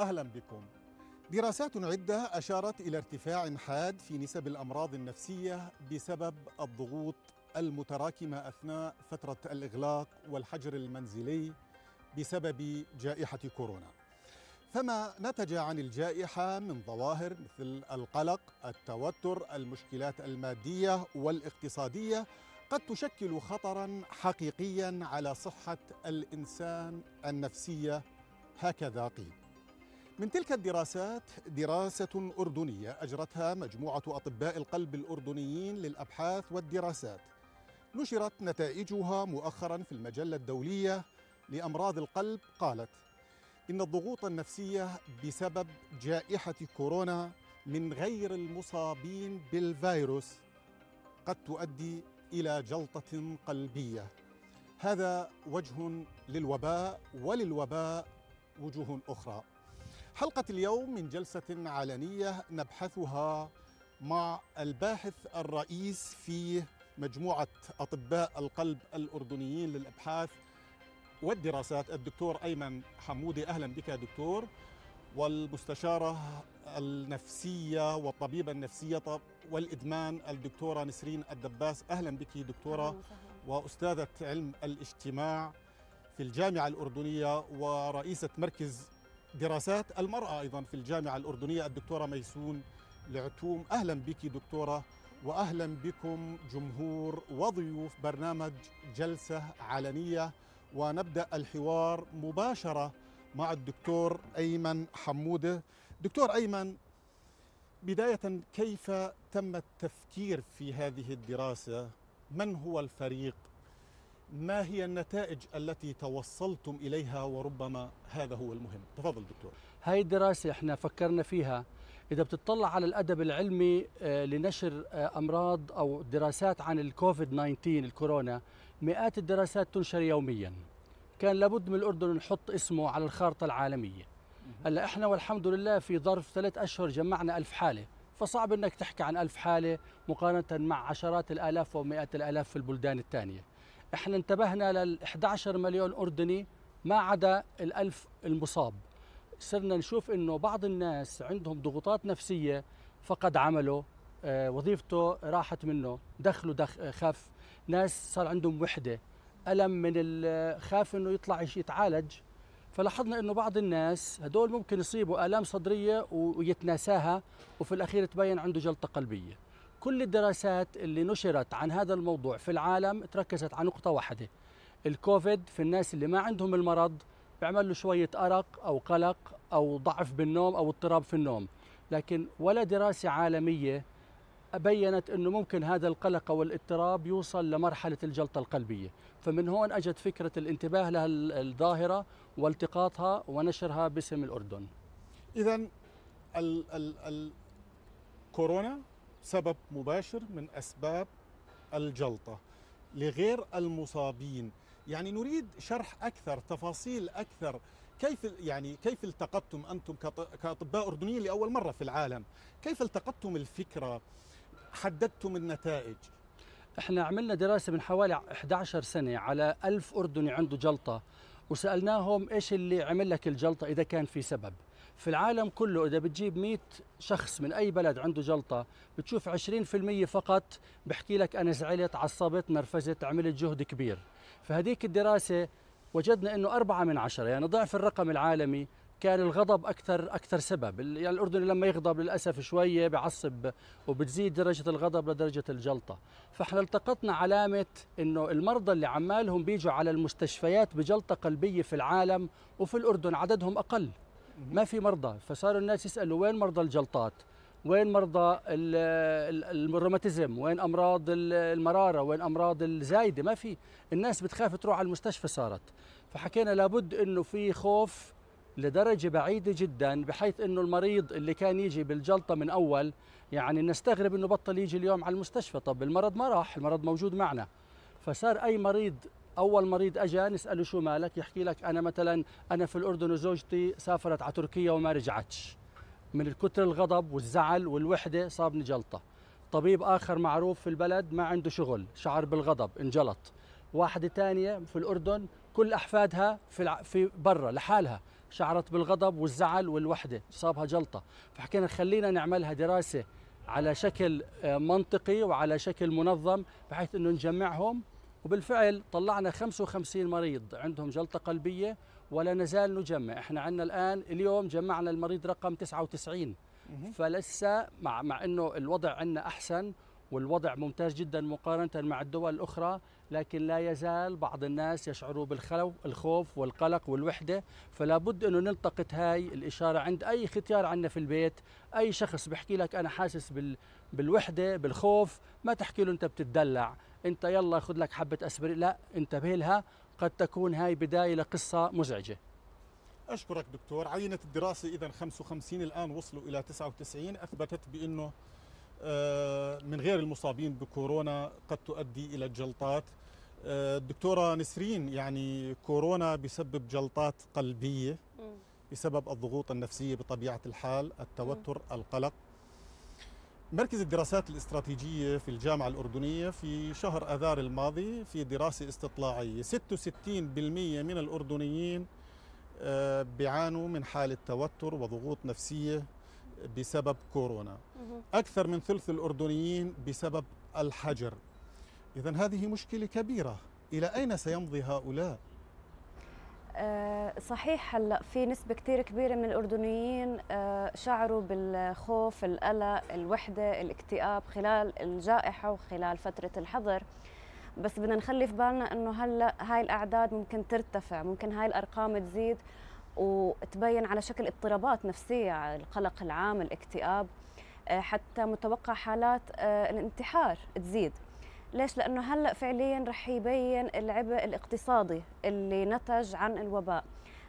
أهلا بكم. دراسات عدة أشارت إلى ارتفاع حاد في نسب الأمراض النفسية بسبب الضغوط المتراكمة أثناء فترة الإغلاق والحجر المنزلي بسبب جائحة كورونا. فما نتج عن الجائحة من ظواهر مثل القلق، التوتر، المشكلات المادية والاقتصادية قد تشكل خطرا حقيقيا على صحة الإنسان النفسية هكذا قيل. من تلك الدراسات دراسة أردنية أجرتها مجموعة أطباء القلب الأردنيين للأبحاث والدراسات. نشرت نتائجها مؤخرا في المجلة الدولية لأمراض القلب قالت: إن الضغوط النفسية بسبب جائحة كورونا من غير المصابين بالفيروس قد تؤدي إلى جلطة قلبية. هذا وجه للوباء وللوباء وجوه أخرى. حلقة اليوم من جلسة علنية نبحثها مع الباحث الرئيس في مجموعة أطباء القلب الأردنيين للأبحاث والدراسات الدكتور أيمن حمودي. أهلا بك يا دكتور. والمستشارة النفسية والطبيبة النفسية والإدمان الدكتورة نسرين الدباس. أهلا بك دكتورة. وأستاذة علم الاجتماع في الجامعة الأردنية ورئيسة مركز دراسات المرأة أيضا في الجامعة الأردنية الدكتورة ميسون العتوم أهلا بك دكتورة وأهلا بكم جمهور وضيوف برنامج جلسة علنية. ونبدأ الحوار مباشرة مع الدكتور أيمن حمودة. دكتور أيمن بداية كيف تم التفكير في هذه الدراسة؟ من هو الفريق؟ ما هي النتائج التي توصلتم إليها وربما هذا هو المهم؟ تفضل دكتور. هاي الدراسة إحنا فكرنا فيها. إذا بتطلع على الأدب العلمي لنشر أمراض أو دراسات عن الكوفيد 19 الكورونا مئات الدراسات تنشر يوميا. كان لابد من الأردن نحط اسمه على الخارطة العالمية. هلأ إحنا والحمد لله في ظرف ثلاث أشهر جمعنا ألف حالة. فصعب إنك تحكي عن ألف حالة مقارنة مع عشرات الآلاف ومئات الآلاف في البلدان الثانية. إحنا انتبهنا لل 11 مليون أردني ما عدا الألف المصاب. صرنا نشوف إنه بعض الناس عندهم ضغوطات نفسية فقد عمله آه وظيفته راحت منه دخله دخ خف. ناس صار عندهم وحدة. ألم من خاف إنه يطلع يتعالج. فلاحظنا إنه بعض الناس هدول ممكن يصيبوا آلام صدرية ويتناساها وفي الأخير تبين عنده جلطة قلبية. كل الدراسات اللي نشرت عن هذا الموضوع في العالم تركزت على نقطة واحدة. الكوفيد في الناس اللي ما عندهم المرض بيعمل له شوية أرق أو قلق أو ضعف بالنوم أو اضطراب في النوم. لكن ولا دراسة عالمية بينت أنه ممكن هذا القلق أو الاضطراب يوصل لمرحلة الجلطة القلبية. فمن هون أجت فكرة الانتباه لها الظاهرة والتقاطها ونشرها باسم الأردن. إذا الكورونا سبب مباشر من أسباب الجلطة لغير المصابين. يعني نريد شرح أكثر تفاصيل أكثر. كيف يعني كيف التقطتم أنتم كأطباء أردنيين لأول مرة في العالم؟ كيف التقطتم الفكرة؟ حددتم النتائج. إحنا عملنا دراسة من حوالي 11 سنة على ألف أردني عنده جلطة وسألناهم إيش اللي عمل لك الجلطة إذا كان في سبب. في العالم كله إذا بتجيب 100 شخص من أي بلد عنده جلطة بتشوف 20% فقط بحكي لك أنا زعلت عصبت نرفزت عملت جهد كبير. فهديك الدراسة وجدنا أنه أربعة من عشرة يعني ضعف الرقم العالمي كان الغضب أكثر أكثر سبب. يعني الأردن لما يغضب للأسف شوية بعصب وبتزيد درجة الغضب لدرجة الجلطة. فإحنا التقطنا علامة أنه المرضى اللي عمالهم بيجوا على المستشفيات بجلطة قلبية في العالم وفي الأردن عددهم أقل. ما في مرضى فصاروا الناس يسألوا وين مرضى الجلطات؟ وين مرضى الروماتيزم؟ وين أمراض المرارة؟ وين أمراض الزايدة؟ ما في. الناس بتخاف تروح على المستشفى صارت. فحكينا لابد إنه في خوف لدرجة بعيدة جدا بحيث إنه المريض اللي كان يجي بالجلطة من أول يعني نستغرب إنه بطل يجي اليوم على المستشفى. طب المرض ما راح المرض موجود معنا. فصار أي مريض أول مريض اجى نسأله شو مالك؟ يحكي لك أنا مثلا أنا في الأردن وزوجتي سافرت على تركيا وما رجعتش. من كتر الغضب والزعل والوحدة صابني جلطة. طبيب آخر معروف في البلد ما عنده شغل شعر بالغضب انجلط. واحدة تانية في الأردن كل أحفادها في. في برا لحالها. شعرت بالغضب والزعل والوحدة صابها جلطة. فحكينا خلينا نعملها دراسة على شكل آه، منطقي وعلى شكل منظم بحيث إنه نجمعهم وبالفعل طلعنا 55 مريض عندهم جلطة قلبية ولا نزال نجمع. إحنا عندنا الآن اليوم جمعنا المريض رقم 99 فلسه مع مع إنه الوضع عندنا أحسن والوضع ممتاز جدا مقارنة مع الدول الأخرى لكن لا يزال بعض الناس يشعروا بالخوف الخوف والقلق والوحدة. فلا بد إنه نلتقط هاي الإشارة عند أي ختيار عندنا في البيت. أي شخص بيحكي لك أنا حاسس بال بالوحدة بالخوف ما تحكي له أنت بتدلع انت يلا خذ لك حبة اسبرين لا انتبه لها قد تكون هاي بداية لقصة مزعجة. أشكرك دكتور. عينة الدراسة اذا 55 الآن وصلوا إلى 99 أثبتت بأنه آه، من غير المصابين بكورونا قد تؤدي إلى الجلطات آه، الدكتوره نسرين يعني كورونا بسبب جلطات قلبية بسبب الضغوط النفسية بطبيعة الحال التوتر القلق. مركز الدراسات الاستراتيجية في الجامعة الأردنية في شهر أذار الماضي في دراسة استطلاعية. 66% من الأردنيين آه، بيعانوا من حالة توتر وضغوط نفسية بسبب كورونا. أكثر من ثلث الأردنيين بسبب الحجر. إذا هذه مشكلة كبيرة. إلى أين سيمضي هؤلاء؟ آه، صحيح هلا في نسبة كثير كبيرة من الأردنيين آه، شعروا بالخوف، القلق، الوحدة، الاكتئاب خلال الجائحة وخلال فترة الحظر. بس بدنا نخلي في بالنا إنه هلا هاي الأعداد ممكن ترتفع، ممكن هاي الأرقام تزيد وتبين على شكل اضطرابات نفسية القلق العام الاكتئاب. آه، حتى متوقع حالات الانتحار تزيد. ليش؟ لأنه هلأ فعليا رح يبين العبء الاقتصادي اللي نتج عن الوباء.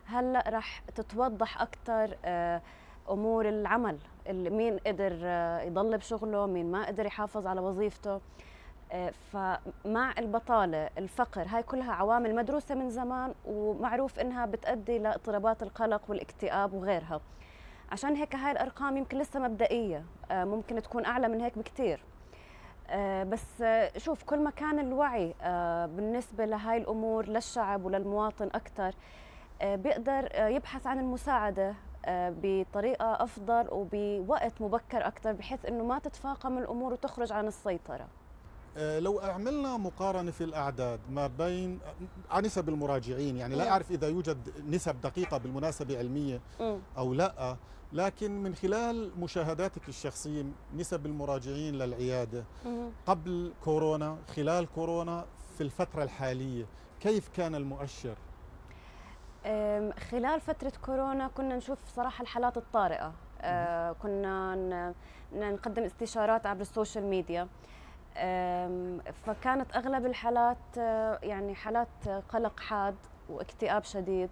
هلأ رح تتوضح أكثر آه، أمور العمل مين قدر آه، يضل بشغله مين ما قدر يحافظ على وظيفته. آه، فمع البطالة الفقر هاي كلها عوامل مدروسة من زمان ومعروف إنها بتؤدي لاضطرابات القلق والاكتئاب وغيرها. عشان هيك هاي الأرقام يمكن لسه مبدئية ممكن تكون أعلى من هيك بكتير. بس آه، شوف كل ما كان الوعي آه، بالنسبة لهاي الأمور للشعب وللمواطن أكثر بيقدر يبحث عن المساعدة بطريقة أفضل وبوقت مبكر أكثر بحيث أنه ما تتفاقم الأمور وتخرج عن السيطرة. لو عملنا مقارنة في الأعداد ما بين عن نسب المراجعين يعني لا أعرف إذا يوجد نسب دقيقة بالمناسبة علمية أو لا لكن من خلال مشاهداتك الشخصية نسب المراجعين للعيادة قبل كورونا خلال كورونا في الفترة الحالية كيف كان المؤشر؟ خلال فترة كورونا كنا نشوف صراحة الحالات الطارئة. أه، كنا نقدم استشارات عبر السوشيال ميديا. فكانت أغلب الحالات أه، يعني حالات قلق حاد واكتئاب شديد.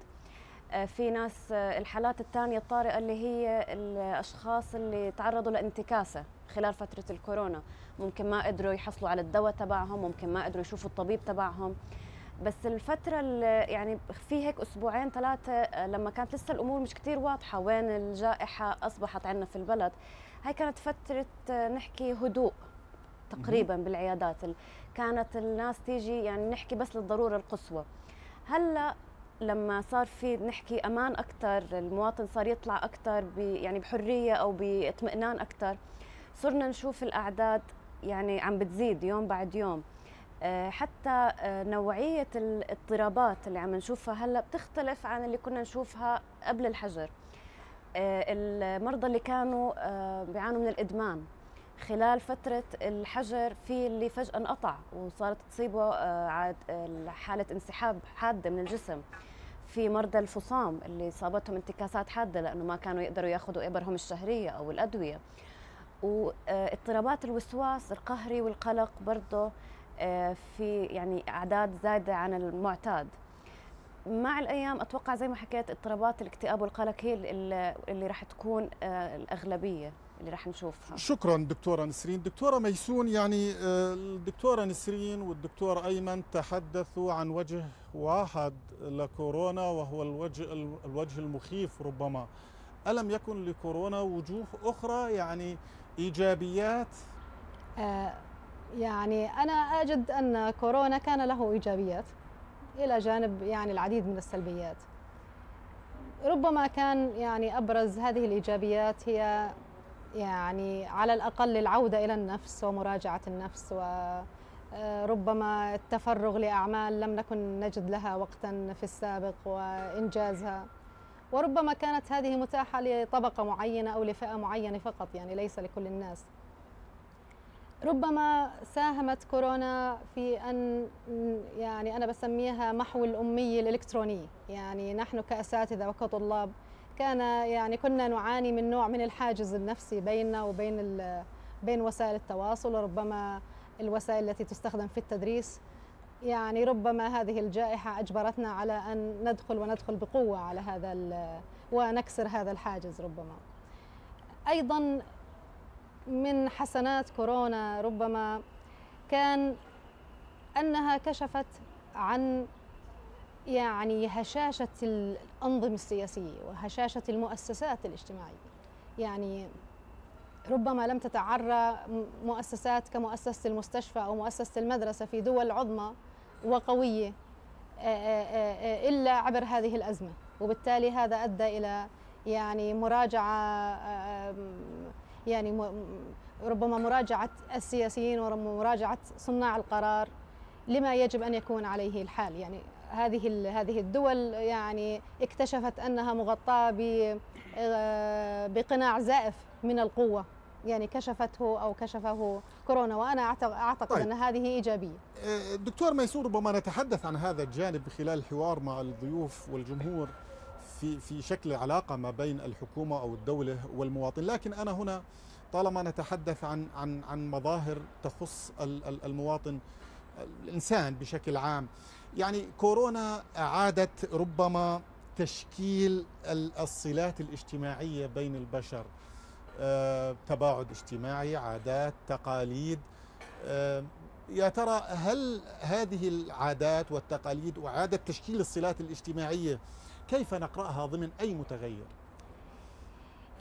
آه، في ناس آه، الحالات الثانية الطارئة اللي هي الأشخاص اللي تعرضوا لانتكاسة خلال فترة الكورونا. ممكن ما قدروا يحصلوا على الدواء تبعهم ممكن ما قدروا يشوفوا الطبيب تبعهم. بس الفترة اللي يعني في هيك أسبوعين ثلاثة آه، لما كانت لسه الأمور مش كتير واضحة وين الجائحة أصبحت عندنا في البلد هاي كانت فترة نحكي هدوء. تقريبا بالعيادات كانت الناس تيجي يعني نحكي بس للضرورة القصوى. هلأ لما صار في نحكي أمان أكثر المواطن صار يطلع أكثر يعني بحرية أو بإطمئنان أكثر صرنا نشوف الأعداد يعني عم بتزيد يوم بعد يوم. آه، حتى آه، نوعية الاضطرابات اللي عم نشوفها هلأ بتختلف عن اللي كنا نشوفها قبل الحجر. آه، المرضى اللي كانوا بيعانوا من الإدمان. خلال فترة الحجر في اللي فجأة انقطع وصارت تصيبه عاد حالة انسحاب حادة من الجسم في مرضى الفصام اللي صابتهم انتكاسات حادة لأنه ما كانوا يقدروا ياخذوا إبرهم الشهرية أو الأدوية. واضطرابات الوسواس القهري والقلق برضه آه، في يعني أعداد زايدة عن المعتاد. مع الأيام أتوقع زي ما حكيت اضطرابات الاكتئاب والقلق هي اللي, راح تكون آه، الأغلبية. اللي راح نشوفها. شكرا دكتورة نسرين. دكتورة ميسون يعني آه، الدكتورة نسرين والدكتور أيمن تحدثوا عن وجه واحد لكورونا وهو الوجه الوجه المخيف ربما. ألم يكن لكورونا وجوه أخرى؟ يعني إيجابيات؟ آه يعني أنا أجد أن كورونا كان له إيجابيات إلى جانب يعني العديد من السلبيات. ربما كان يعني أبرز هذه الإيجابيات هي يعني على الأقل العودة إلى النفس ومراجعة النفس وربما التفرغ لأعمال لم نكن نجد لها وقتا في السابق وإنجازها. وربما كانت هذه متاحة لطبقة معينة أو لفئة معينة فقط يعني ليس لكل الناس. ربما ساهمت كورونا في أن يعني أنا بسميها محو الأمية الإلكترونية يعني نحن كأساتذة وكطلاب كان يعني كنا نعاني من نوع من الحاجز النفسي بيننا وبين بين وسائل التواصل وربما الوسائل التي تستخدم في التدريس. يعني ربما هذه الجائحة أجبرتنا على أن ندخل وندخل بقوة على هذا ونكسر هذا الحاجز ربما. أيضا من حسنات كورونا ربما كان أنها كشفت عن يعني هشاشة الأنظمة السياسية وهشاشة المؤسسات الاجتماعية. يعني ربما لم تتعرى مؤسسات كمؤسسة المستشفى أو مؤسسة المدرسة في دول عظمى وقوية إلا عبر هذه الأزمة. وبالتالي هذا أدى إلى يعني مراجعة يعني ربما مراجعة السياسيين ومراجعة صناع القرار لما يجب أن يكون عليه الحال. يعني هذه هذه الدول يعني اكتشفت أنها مغطاة آه، بقناع زائف من القوة يعني كشفته أو كشفه كورونا وأنا أعتقد طيب. أن هذه إيجابية. آه، دكتور ميسور ربما نتحدث عن هذا الجانب خلال الحوار مع الضيوف والجمهور في في شكل علاقة ما بين الحكومة أو الدولة والمواطن، لكن أنا هنا طالما نتحدث عن عن عن مظاهر تخص المواطن الإنسان بشكل عام يعني كورونا أعادت ربما تشكيل الصلات الاجتماعية بين البشر. آه، تباعد اجتماعي عادات تقاليد. آه، يا ترى هل هذه العادات والتقاليد واعاده تشكيل الصلات الاجتماعية كيف نقرأها ضمن أي متغير؟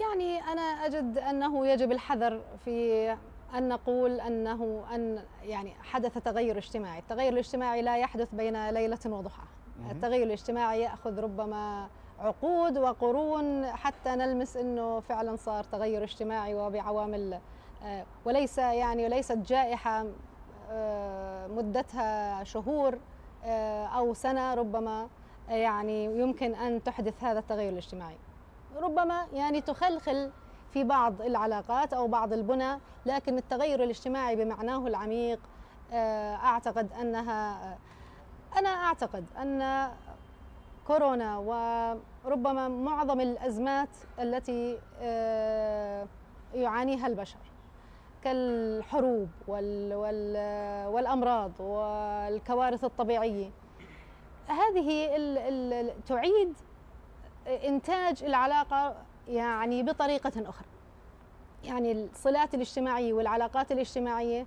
يعني أنا أجد أنه يجب الحذر في أن نقول أنه أن يعني حدث تغير اجتماعي، التغير الاجتماعي لا يحدث بين ليلة وضحى، التغير الاجتماعي يأخذ ربما عقود وقرون حتى نلمس أنه فعلا صار تغير اجتماعي وبعوامل آه، وليس يعني وليست جائحة آه، مدتها شهور آه، أو سنة ربما يعني يمكن أن تحدث هذا التغير الاجتماعي. ربما يعني تخلخل في بعض العلاقات أو بعض البنى لكن التغير الاجتماعي بمعناه العميق آه، أعتقد أنها أنا أعتقد أن كورونا وربما معظم الأزمات التي آه، يعانيها البشر كالحروب والأمراض والكوارث الطبيعية. هذه تعيد إنتاج العلاقة يعني بطريقة أخرى. يعني الصلات الاجتماعية والعلاقات الاجتماعية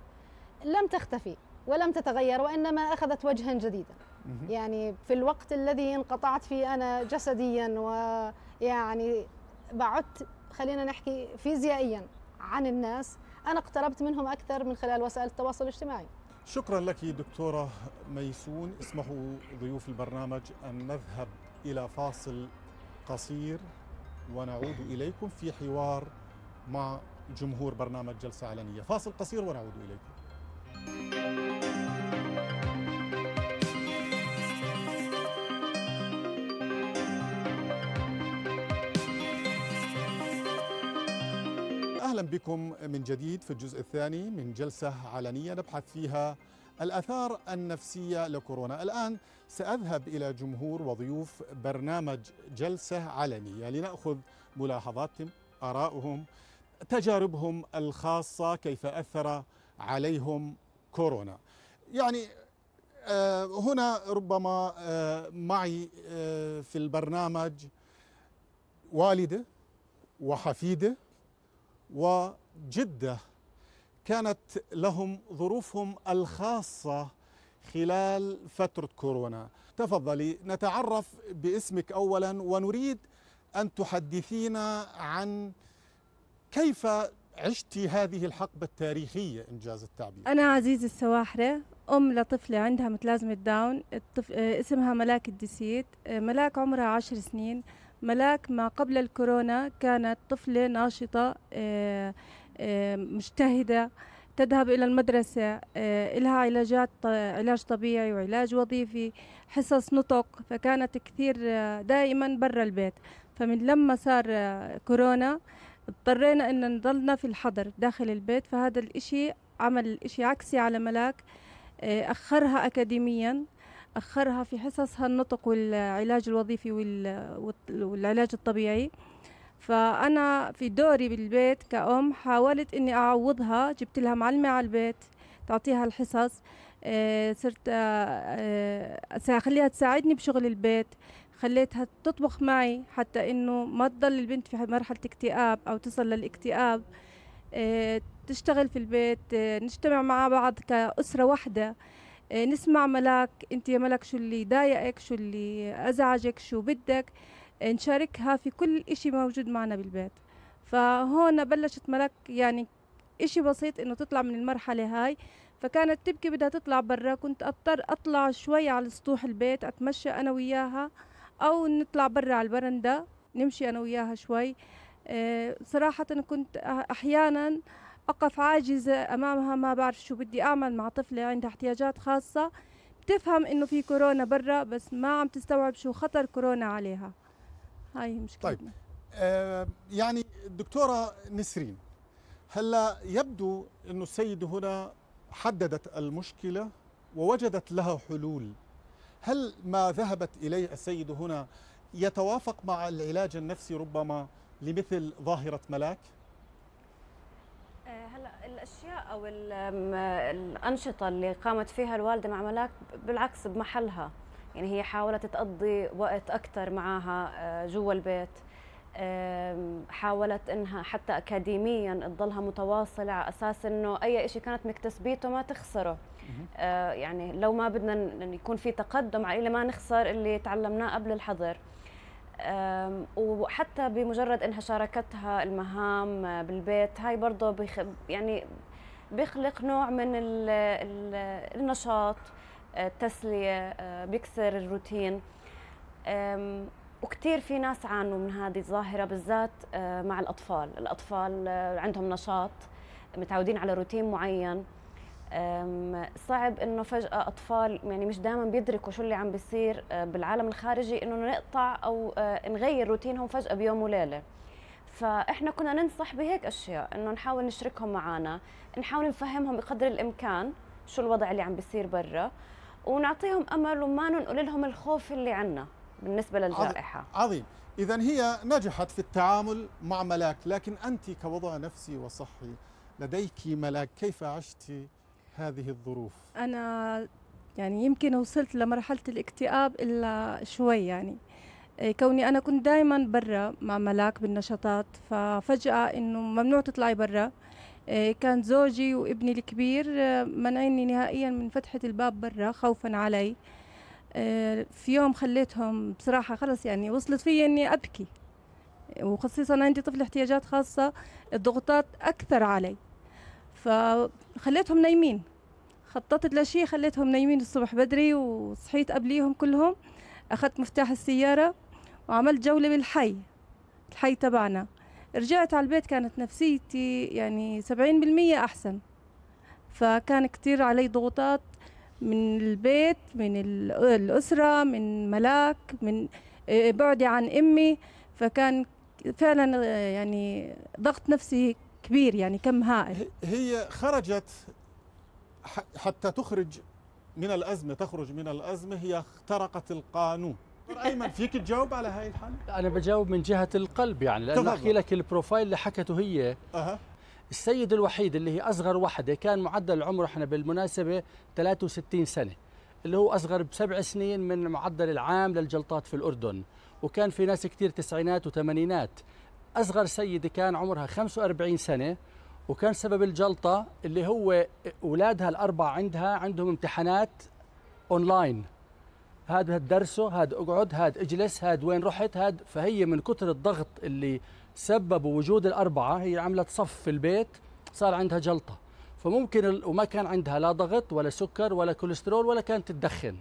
لم تختفي ولم تتغير وإنما أخذت وجها جديدا. يعني في الوقت الذي انقطعت فيه أنا جسديا ويعني بعدت خلينا نحكي فيزيائيا عن الناس أنا اقتربت منهم أكثر من خلال وسائل التواصل الاجتماعي. شكرا لك دكتورة ميسون. اسمحوا ضيوف البرنامج أن نذهب إلى فاصل قصير. ونعود إليكم في حوار مع جمهور برنامج جلسة علنية فاصل قصير ونعود إليكم. أهلا بكم من جديد في الجزء الثاني من جلسة علنيه نبحث فيها الآثار النفسية لكورونا. الآن سأذهب إلى جمهور وضيوف برنامج جلسة علنية لنأخذ ملاحظاتهم آراؤهم تجاربهم الخاصة كيف أثر عليهم كورونا. يعني آه، هنا ربما آه، معي آه، في البرنامج والدة وحفيدة وجدة كانت لهم ظروفهم الخاصة خلال فترة كورونا. تفضلي نتعرف باسمك أولا ونريد أن تحدثينا عن كيف عشت هذه الحقبة التاريخية إنجاز التعبير. أنا عزيز السواحرة أم لطفلة عندها متلازمة داون الطف... اسمها ملاك الدسيت ملاك عمرها عشر سنين. ملاك ما قبل الكورونا كانت طفلة ناشطة آه، آه، مجتهدة تذهب إلى المدرسة آه، لها علاجات علاج طبيعي وعلاج وظيفي حصص نطق فكانت كثير دائما برا البيت. فمن لما صار كورونا اضطرينا إن نضلنا في الحضر داخل البيت. فهذا الإشي عمل إشي عكسي على ملاك أخرها اكاديميا أخرها في حصصها النطق والعلاج الوظيفي والعلاج الطبيعي. فأنا في دوري بالبيت كأم حاولت إني أعوضها جبت لها معلمة على البيت تعطيها الحصص آه صرت آه أخليها تساعدني بشغل البيت خليتها تطبخ معي حتى إنه ما تضل البنت في مرحلة اكتئاب أو تصل للاكتئاب. آه تشتغل في البيت آه نجتمع مع بعض كأسرة واحدة. آه، نسمع ملاك أنت يا ملك شو اللي ضايقك شو اللي أزعجك شو بدك آه، نشاركها في كل إشي موجود معنا بالبيت. فهون بلشت ملك يعني إشي بسيط إنه تطلع من المرحلة هاي. فكانت تبكي بدها تطلع برا كنت أضطر أطلع شوي على سطوح البيت أتمشى أنا وياها أو نطلع برا على البرندة نمشي أنا وياها شوي. أه صراحة كنت أحيانا أقف عاجزة أمامها ما بعرف شو بدي أعمل مع طفلة عندها احتياجات خاصة. بتفهم إنه في كورونا برا بس ما عم تستوعب شو خطر كورونا عليها. هاي مشكلتنا. طيب آه يعني الدكتورة نسرين هلأ يبدو أنه السيدة هنا حددت المشكلة ووجدت لها حلول. هل ما ذهبت إليه السيدة هنا يتوافق مع العلاج النفسي ربما لمثل ظاهرة ملاك؟ الأشياء أو الأنشطة اللي قامت فيها الوالدة مع ملاك بالعكس بمحلها. يعني هي حاولت تقضي وقت أكثر معها آه، جوا البيت. حاولت إنها حتى اكاديميا تضلها متواصلة على أساس إنه أي شيء كانت مكتسبيته ما تخسره. آه، يعني لو ما بدنا يكون في تقدم على ما نخسر اللي تعلمناه قبل الحظر. وحتى بمجرد إنها شاركتها المهام بالبيت هاي برضه بيخ يعني بيخلق نوع من ال ال النشاط التسلية أه، بيكسر الروتين. وكثير في ناس عانوا من هذه الظاهرة بالذات مع الأطفال أه، عندهم نشاط متعودين على روتين معين. صعب إنه فجأة أطفال يعني مش دائما بيدركوا شو اللي عم بيصير آه، بالعالم الخارجي إنه نقطع أو آه، نغير روتينهم فجأة بيوم وليلة. فإحنا كنا ننصح بهيك أشياء إنه نحاول نشركهم معنا نحاول نفهمهم بقدر الإمكان شو الوضع اللي عم بيصير برا ونعطيهم أمل وما ننقل لهم الخوف اللي عنا بالنسبة للجائحة. عظيم اذا هي نجحت في التعامل مع ملاك لكن أنت كوضع نفسي وصحي لديك ملاك كيف عشتِ هذه الظروف؟ أنا يعني يمكن وصلت لمرحلة الاكتئاب إلا شوي يعني. إيه، كوني أنا كنت دائما برا مع ملاك بالنشاطات ففجأة إنه ممنوع تطلعي برا. إيه، كان زوجي وابني الكبير إيه، منعني نهائيا من فتحة الباب برا خوفا علي. في يوم خليتهم بصراحة خلص يعني وصلت في إني أبكي. وخصيصا عندي طفل احتياجات خاصة الضغوطات أكثر علي. فخليتهم نايمين. خططت لشيء خليتهم نايمين الصبح بدري وصحيت قبليهم كلهم. أخذت مفتاح السيارة وعملت جولة بالحي الحي تبعنا. رجعت على البيت كانت نفسيتي يعني سبعين بالمية أحسن. فكان كتير علي ضغوطات من البيت من الأسرة من ملاك من آه، بعدي عن أمي. فكان فعلا آه، يعني ضغط نفسي كبير يعني كم هائل. هي خرجت حتى تخرج من الأزمة تخرج من الأزمة هي اخترقت القانون. أيمن فيك تجاوب على هاي الحالة؟ أنا بجاوب من جهة القلب يعني لأن أحكي لك البروفايل اللي حكته هي. أه. السيد الوحيد اللي هي أصغر وحدة كان معدل عمره إحنا بالمناسبة 63 سنة. اللي هو أصغر بسبع سنين من المعدل العام للجلطات في الأردن. وكان في ناس كثير تسعينات وثمانينات. أصغر سيدة كان عمرها 45 سنة وكان سبب الجلطة اللي هو أولادها الأربعة عندها عندهم امتحانات أونلاين. هذا درسه هذا أقعد هذا أجلس هذا وين رحت هذا فهي من كثر الضغط اللي سببوا وجود الأربعة هي عملت صف في البيت صار عندها جلطة. فممكن وما كان عندها لا ضغط ولا سكر ولا كوليسترول ولا كانت تدخن.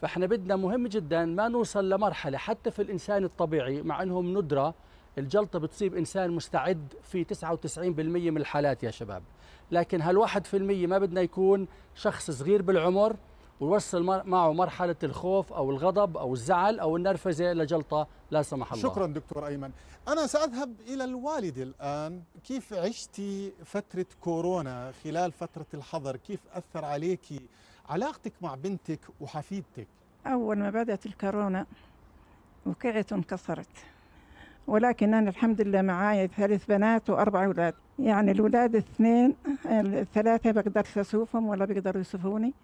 فإحنا بدنا مهم جدا ما نوصل لمرحلة حتى في الإنسان الطبيعي مع إنهم ندرة الجلطة بتصيب إنسان مستعد في 99% من الحالات يا شباب. لكن هال1% ما بدنا يكون شخص صغير بالعمر ويوصل معه مرحلة الخوف أو الغضب أو الزعل أو النرفزة لجلطه لا سمح الله. شكرا دكتور أيمن. أنا سأذهب إلى الوالده الآن. كيف عشتي فترة كورونا خلال فترة الحظر؟ كيف أثر عليك علاقتك مع بنتك وحفيدتك؟ أول ما بدات الكورونا وقعت وانكسرت ولكن أنا الحمد لله معايا ثلاث بنات وأربع أولاد. يعني الأولاد اثنين الثلاثة بقدرش أشوفهم ولا بيقدروا يشوفوني.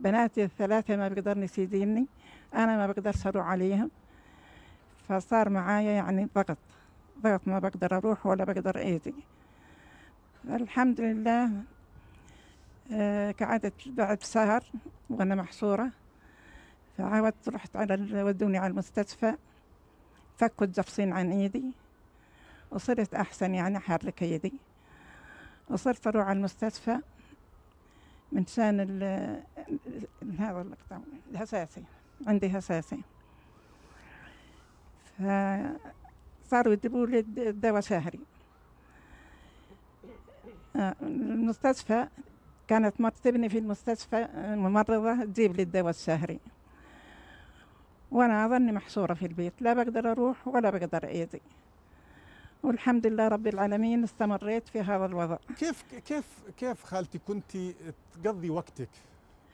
بناتي الثلاثة ما بيقدرن يسيديني أنا ما بقدرش أروح عليهم. فصار معايا يعني ضغط ضغط ما بقدر أروح ولا بقدر أيدي الحمد لله آه قعدت بعد شهر وأنا محصورة. فعاودت رحت على ودوني على المستشفى. فكوا الجفصين عن إيدي وصرت أحسن يعني حرك يدي. وصرت أروح على المستشفى من شان هذا المقطع الهساسي عندي هساسي فصاروا يجيبوا لي الدواء شهري. آه، المستشفى كانت مرتبني في المستشفى الممرضة تجيب لي الدواء الشهري. وأنا أظني محصورة في البيت لا بقدر أروح ولا بقدر ايدي والحمد لله رب العالمين استمريت في هذا الوضع. كيف كيف كيف خالتي كنت تقضي وقتك؟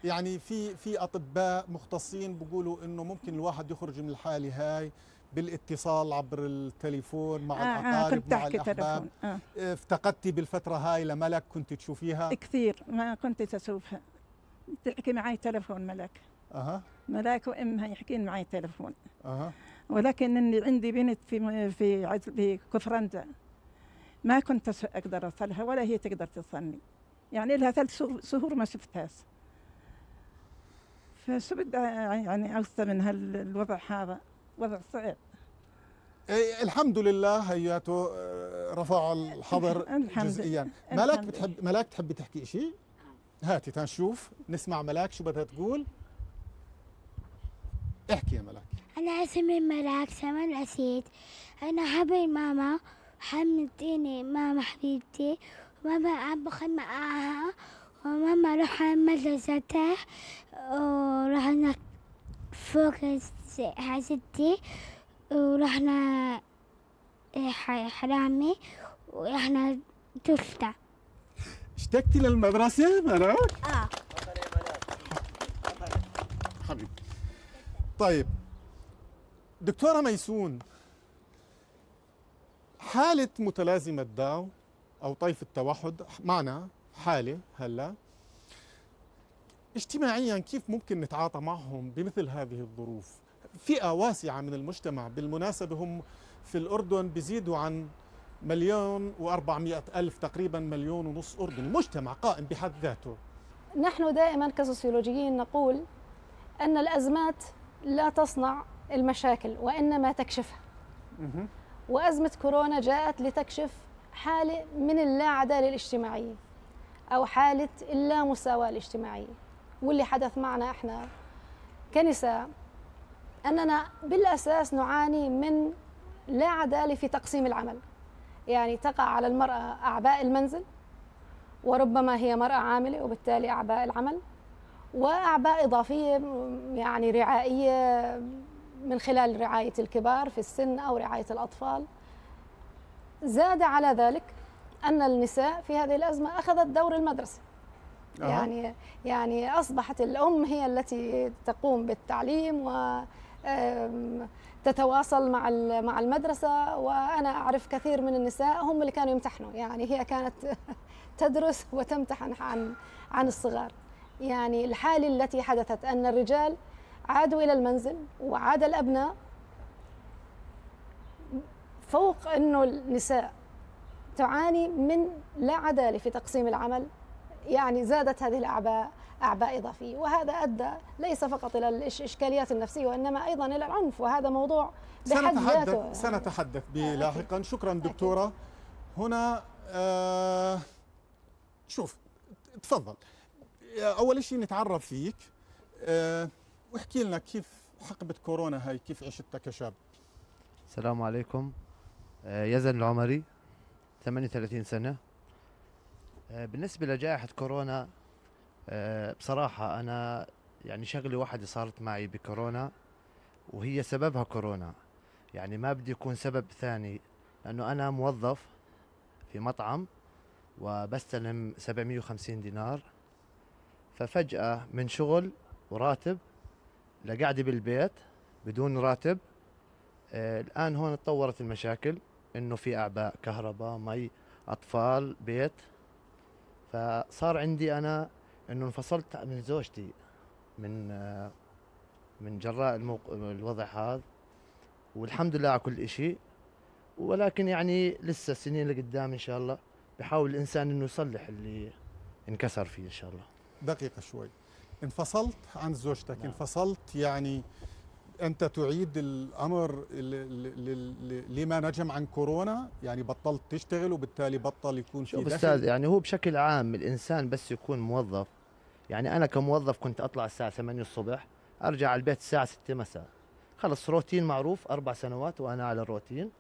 يعني في في أطباء مختصين بيقولوا إنه ممكن الواحد يخرج من الحالة هاي بالاتصال عبر التليفون مع آه, آه، الأقارب كنت مع الأحباب. آه. افتقدتي بالفترة هاي لملك كنت تشوفيها؟ كثير ما كنت اشوفها تحكي معي تلفون ملك. أها. ملاك وإمها يحكين معي تلفون أها. ولكن إني عندي بنت في في في كفرندا. ما كنت أقدر أصلها ولا هي تقدر تصلني يعني لها ثلاث شهور ما شفتهاش فشو بدي يعني اوصى من هالوضع هذا. وضع صعب. الحمد لله هياته آه، رفع الحظر جزئيا. ملاك بتحب ملاك تحبي تحكي شيء هاتي تنشوف نسمع ملاك شو بدها تقول. احكي يا ملاك. أنا اسمي ملاك سمن أسيد. أنا حبي ماما حمدتيني ماما حبيبتي وماما عم بخد معاها وماما رح مدرستها ورحنا فوق ستي ورحنا حرامي ورحنا تلتا اشتقتي للمدرسة ملاك؟ آه. طيب. دكتورة ميسون حالة متلازمة داو أو طيف التوحد معنا حالة هلأ اجتماعيا كيف ممكن نتعاطى معهم بمثل هذه الظروف؟ فئة واسعة من المجتمع بالمناسبة هم في الأردن بيزيدوا عن مليون وأربعمائة ألف تقريبا مليون ونص أردني مجتمع قائم بحد ذاته. نحن دائما كسوسيولوجيين نقول أن الأزمات لا تصنع المشاكل وإنما تكشفها. وأزمة كورونا جاءت لتكشف حالة من اللا عدالة الاجتماعية أو حالة اللامساواة الاجتماعية. واللي حدث معنا إحنا كنساء أننا بالأساس نعاني من لا عدالة في تقسيم العمل. يعني تقع على المرأة أعباء المنزل وربما هي مرأة عاملة وبالتالي أعباء العمل. وأعباء إضافية يعني رعائية من خلال رعاية الكبار في السن أو رعاية الأطفال. زاد على ذلك أن النساء في هذه الأزمة أخذت دور المدرسة. أه. يعني يعني أصبحت الأم هي التي تقوم بالتعليم و تتواصل مع مع المدرسة. وأنا أعرف كثير من النساء هم اللي كانوا يمتحنوا. يعني هي كانت تدرس وتمتحن عن عن الصغار. يعني الحالة التي حدثت أن الرجال عادوا إلى المنزل وعاد الأبناء فوق أنه النساء تعاني من لا عدالة في تقسيم العمل يعني زادت هذه الأعباء أعباء إضافية. وهذا أدى ليس فقط إلى الإشكاليات النفسية وإنما أيضا إلى العنف وهذا موضوع بحد ذاته. سنتحدث به لاحقا شكرا دكتورة. هنا آه شوف تفضل. أول شيء نتعرف فيك. آه، واحكي لنا كيف حقبة كورونا هاي كيف عشتها كشاب؟ السلام عليكم. آه، يزن العمري 38 سنة. آه، بالنسبة لجائحة كورونا آه، بصراحة أنا يعني شغلة واحدة صارت معي بكورونا وهي سببها كورونا. يعني ما بدي يكون سبب ثاني لأنه أنا موظف في مطعم وبستلم 750 دينار. ففجأة من شغل وراتب لقعدي بالبيت بدون راتب. آه، الآن هون تطورت المشاكل إنه في أعباء كهرباء مي أطفال بيت. فصار عندي أنا إنه انفصلت من زوجتي من آه، من جراء الموق... الوضع هذا. والحمد لله على كل إشي. ولكن يعني لسه السنين اللي قدام إن شاء الله. بحاول الإنسان إنه يصلح اللي انكسر فيه إن شاء الله. دقيقة شوي. انفصلت عن زوجتك نعم. انفصلت يعني أنت تعيد ل- لما نجم عن كورونا؟ يعني بطلت تشتغل وبالتالي بطل يكون في دخل؟ أستاذ يعني هو بشكل عام الإنسان بس يكون موظف. يعني أنا كموظف كنت أطلع الساعة 8 الصبح أرجع على البيت الساعة 6 مساء. خلص روتين معروف أربع سنوات وأنا على الروتين.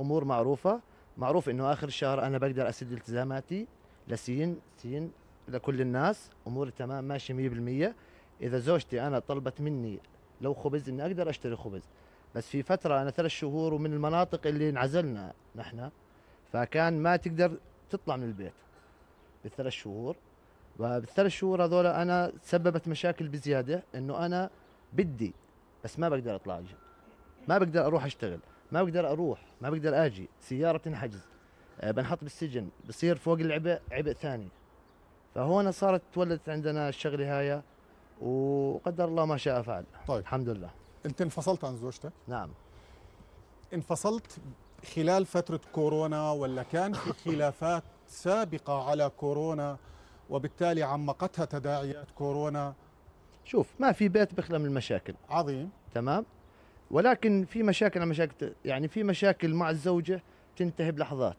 أمور معروفة. معروف إنه آخر الشهر أنا بقدر أسد التزاماتي لسين سين لكل الناس أموري تمام ماشي 100% إذا زوجتي أنا طلبت مني لو خبز إني أقدر أشتري خبز. بس في فترة أنا ثلاث شهور ومن المناطق اللي انعزلنا نحن فكان ما تقدر تطلع من البيت بالثلاث شهور. وبالثلاث شهور هذول أنا تسببت مشاكل بزيادة إنه أنا بدي بس ما بقدر أطلع أجي. ما بقدر أروح أشتغل ما بقدر أروح ما بقدر آجي. سيارة تنحجز. آه، بنحط بالسجن بصير فوق العبء عبء ثاني. فهون صارت تولدت عندنا الشغله هاي وقدر الله ما شاء فعل. طيب. الحمد لله. أنت انفصلت عن زوجتك؟ نعم. انفصلت خلال فترة كورونا ولا كان في خلافات سابقة على كورونا وبالتالي عمقتها تداعيات كورونا؟ شوف ما في بيت بخلى من المشاكل. عظيم. تمام؟ ولكن في مشاكل على مشاكل يعني في مشاكل مع الزوجة تنتهي بلحظات.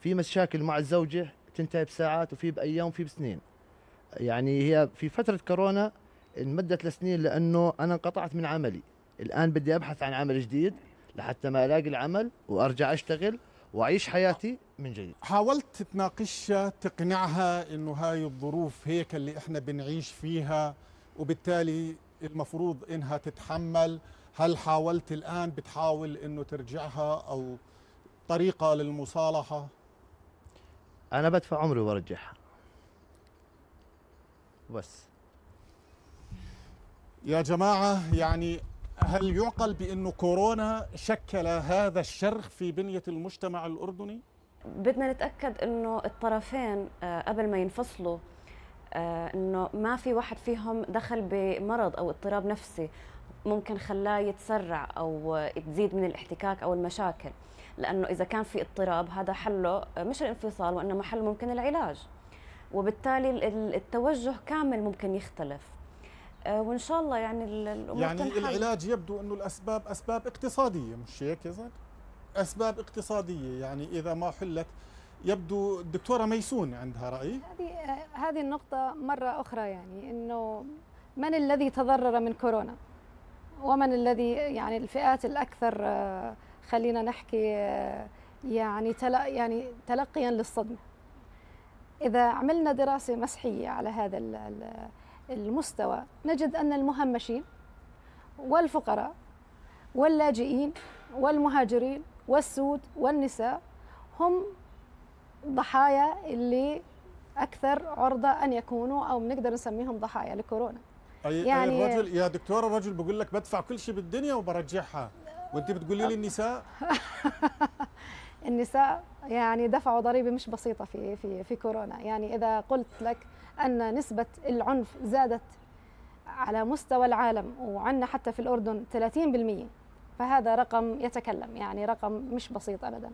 في مشاكل مع الزوجة تنتهي بساعات وفي بأيام وفي بسنين. يعني هي في فترة كورونا انمدت لسنين لأنه أنا انقطعت من عملي. الآن بدي أبحث عن عمل جديد لحتى ما ألاقي العمل وأرجع أشتغل وأعيش حياتي من جديد. حاولت تناقشها تقنعها إنه هاي الظروف هيك اللي إحنا بنعيش فيها وبالتالي المفروض إنها تتحمل. هل حاولت الآن بتحاول إنه ترجعها أو طريقة للمصالحة؟ أنا بدفع عمري وأرجعها بس. يا جماعة يعني هل يعقل بأنه كورونا شكل هذا الشرخ في بنية المجتمع الأردني؟ بدنا نتأكد إنه الطرفين آه، قبل ما ينفصلوا آه، إنه ما في واحد فيهم دخل بمرض أو اضطراب نفسي ممكن خلاه يتسرع أو تزيد من الاحتكاك أو المشاكل. لأنه إذا كان في اضطراب هذا حله آه، مش الانفصال وإنما حل ممكن العلاج وبالتالي ال- ال- التوجه كامل ممكن يختلف آه، وإن شاء الله يعني ال- الأمور يعني تنحل. العلاج يبدو أنه الأسباب أسباب اقتصادية مش هيك يا زلمة؟ أسباب اقتصادية يعني إذا ما حلت يبدو الدكتورة ميسون عندها رأي هذه هذه النقطة مرة أخرى يعني إنه من الذي تضرر من كورونا؟ ومن الذي يعني الفئات الأكثر آه، خلينا نحكي يعني تلا يعني تلقيا للصدمة. إذا عملنا دراسة مسحية على هذا ال- ال- المستوى نجد أن المهمشين والفقراء واللاجئين والمهاجرين والسود والنساء هم ضحايا اللي أكثر عرضة أن يكونوا أو بنقدر نسميهم ضحايا لكورونا يعني- الرجل يا دكتورة الرجل بقول لك بدفع كل شيء بالدنيا وبرجعها وانت بتقولي لي النساء؟ النساء يعني دفعوا ضريبة مش بسيطة في في في كورونا. يعني إذا قلت لك أن نسبة العنف زادت على مستوى العالم وعندنا حتى في الأردن 30% فهذا رقم يتكلم. يعني رقم مش بسيط ابدا.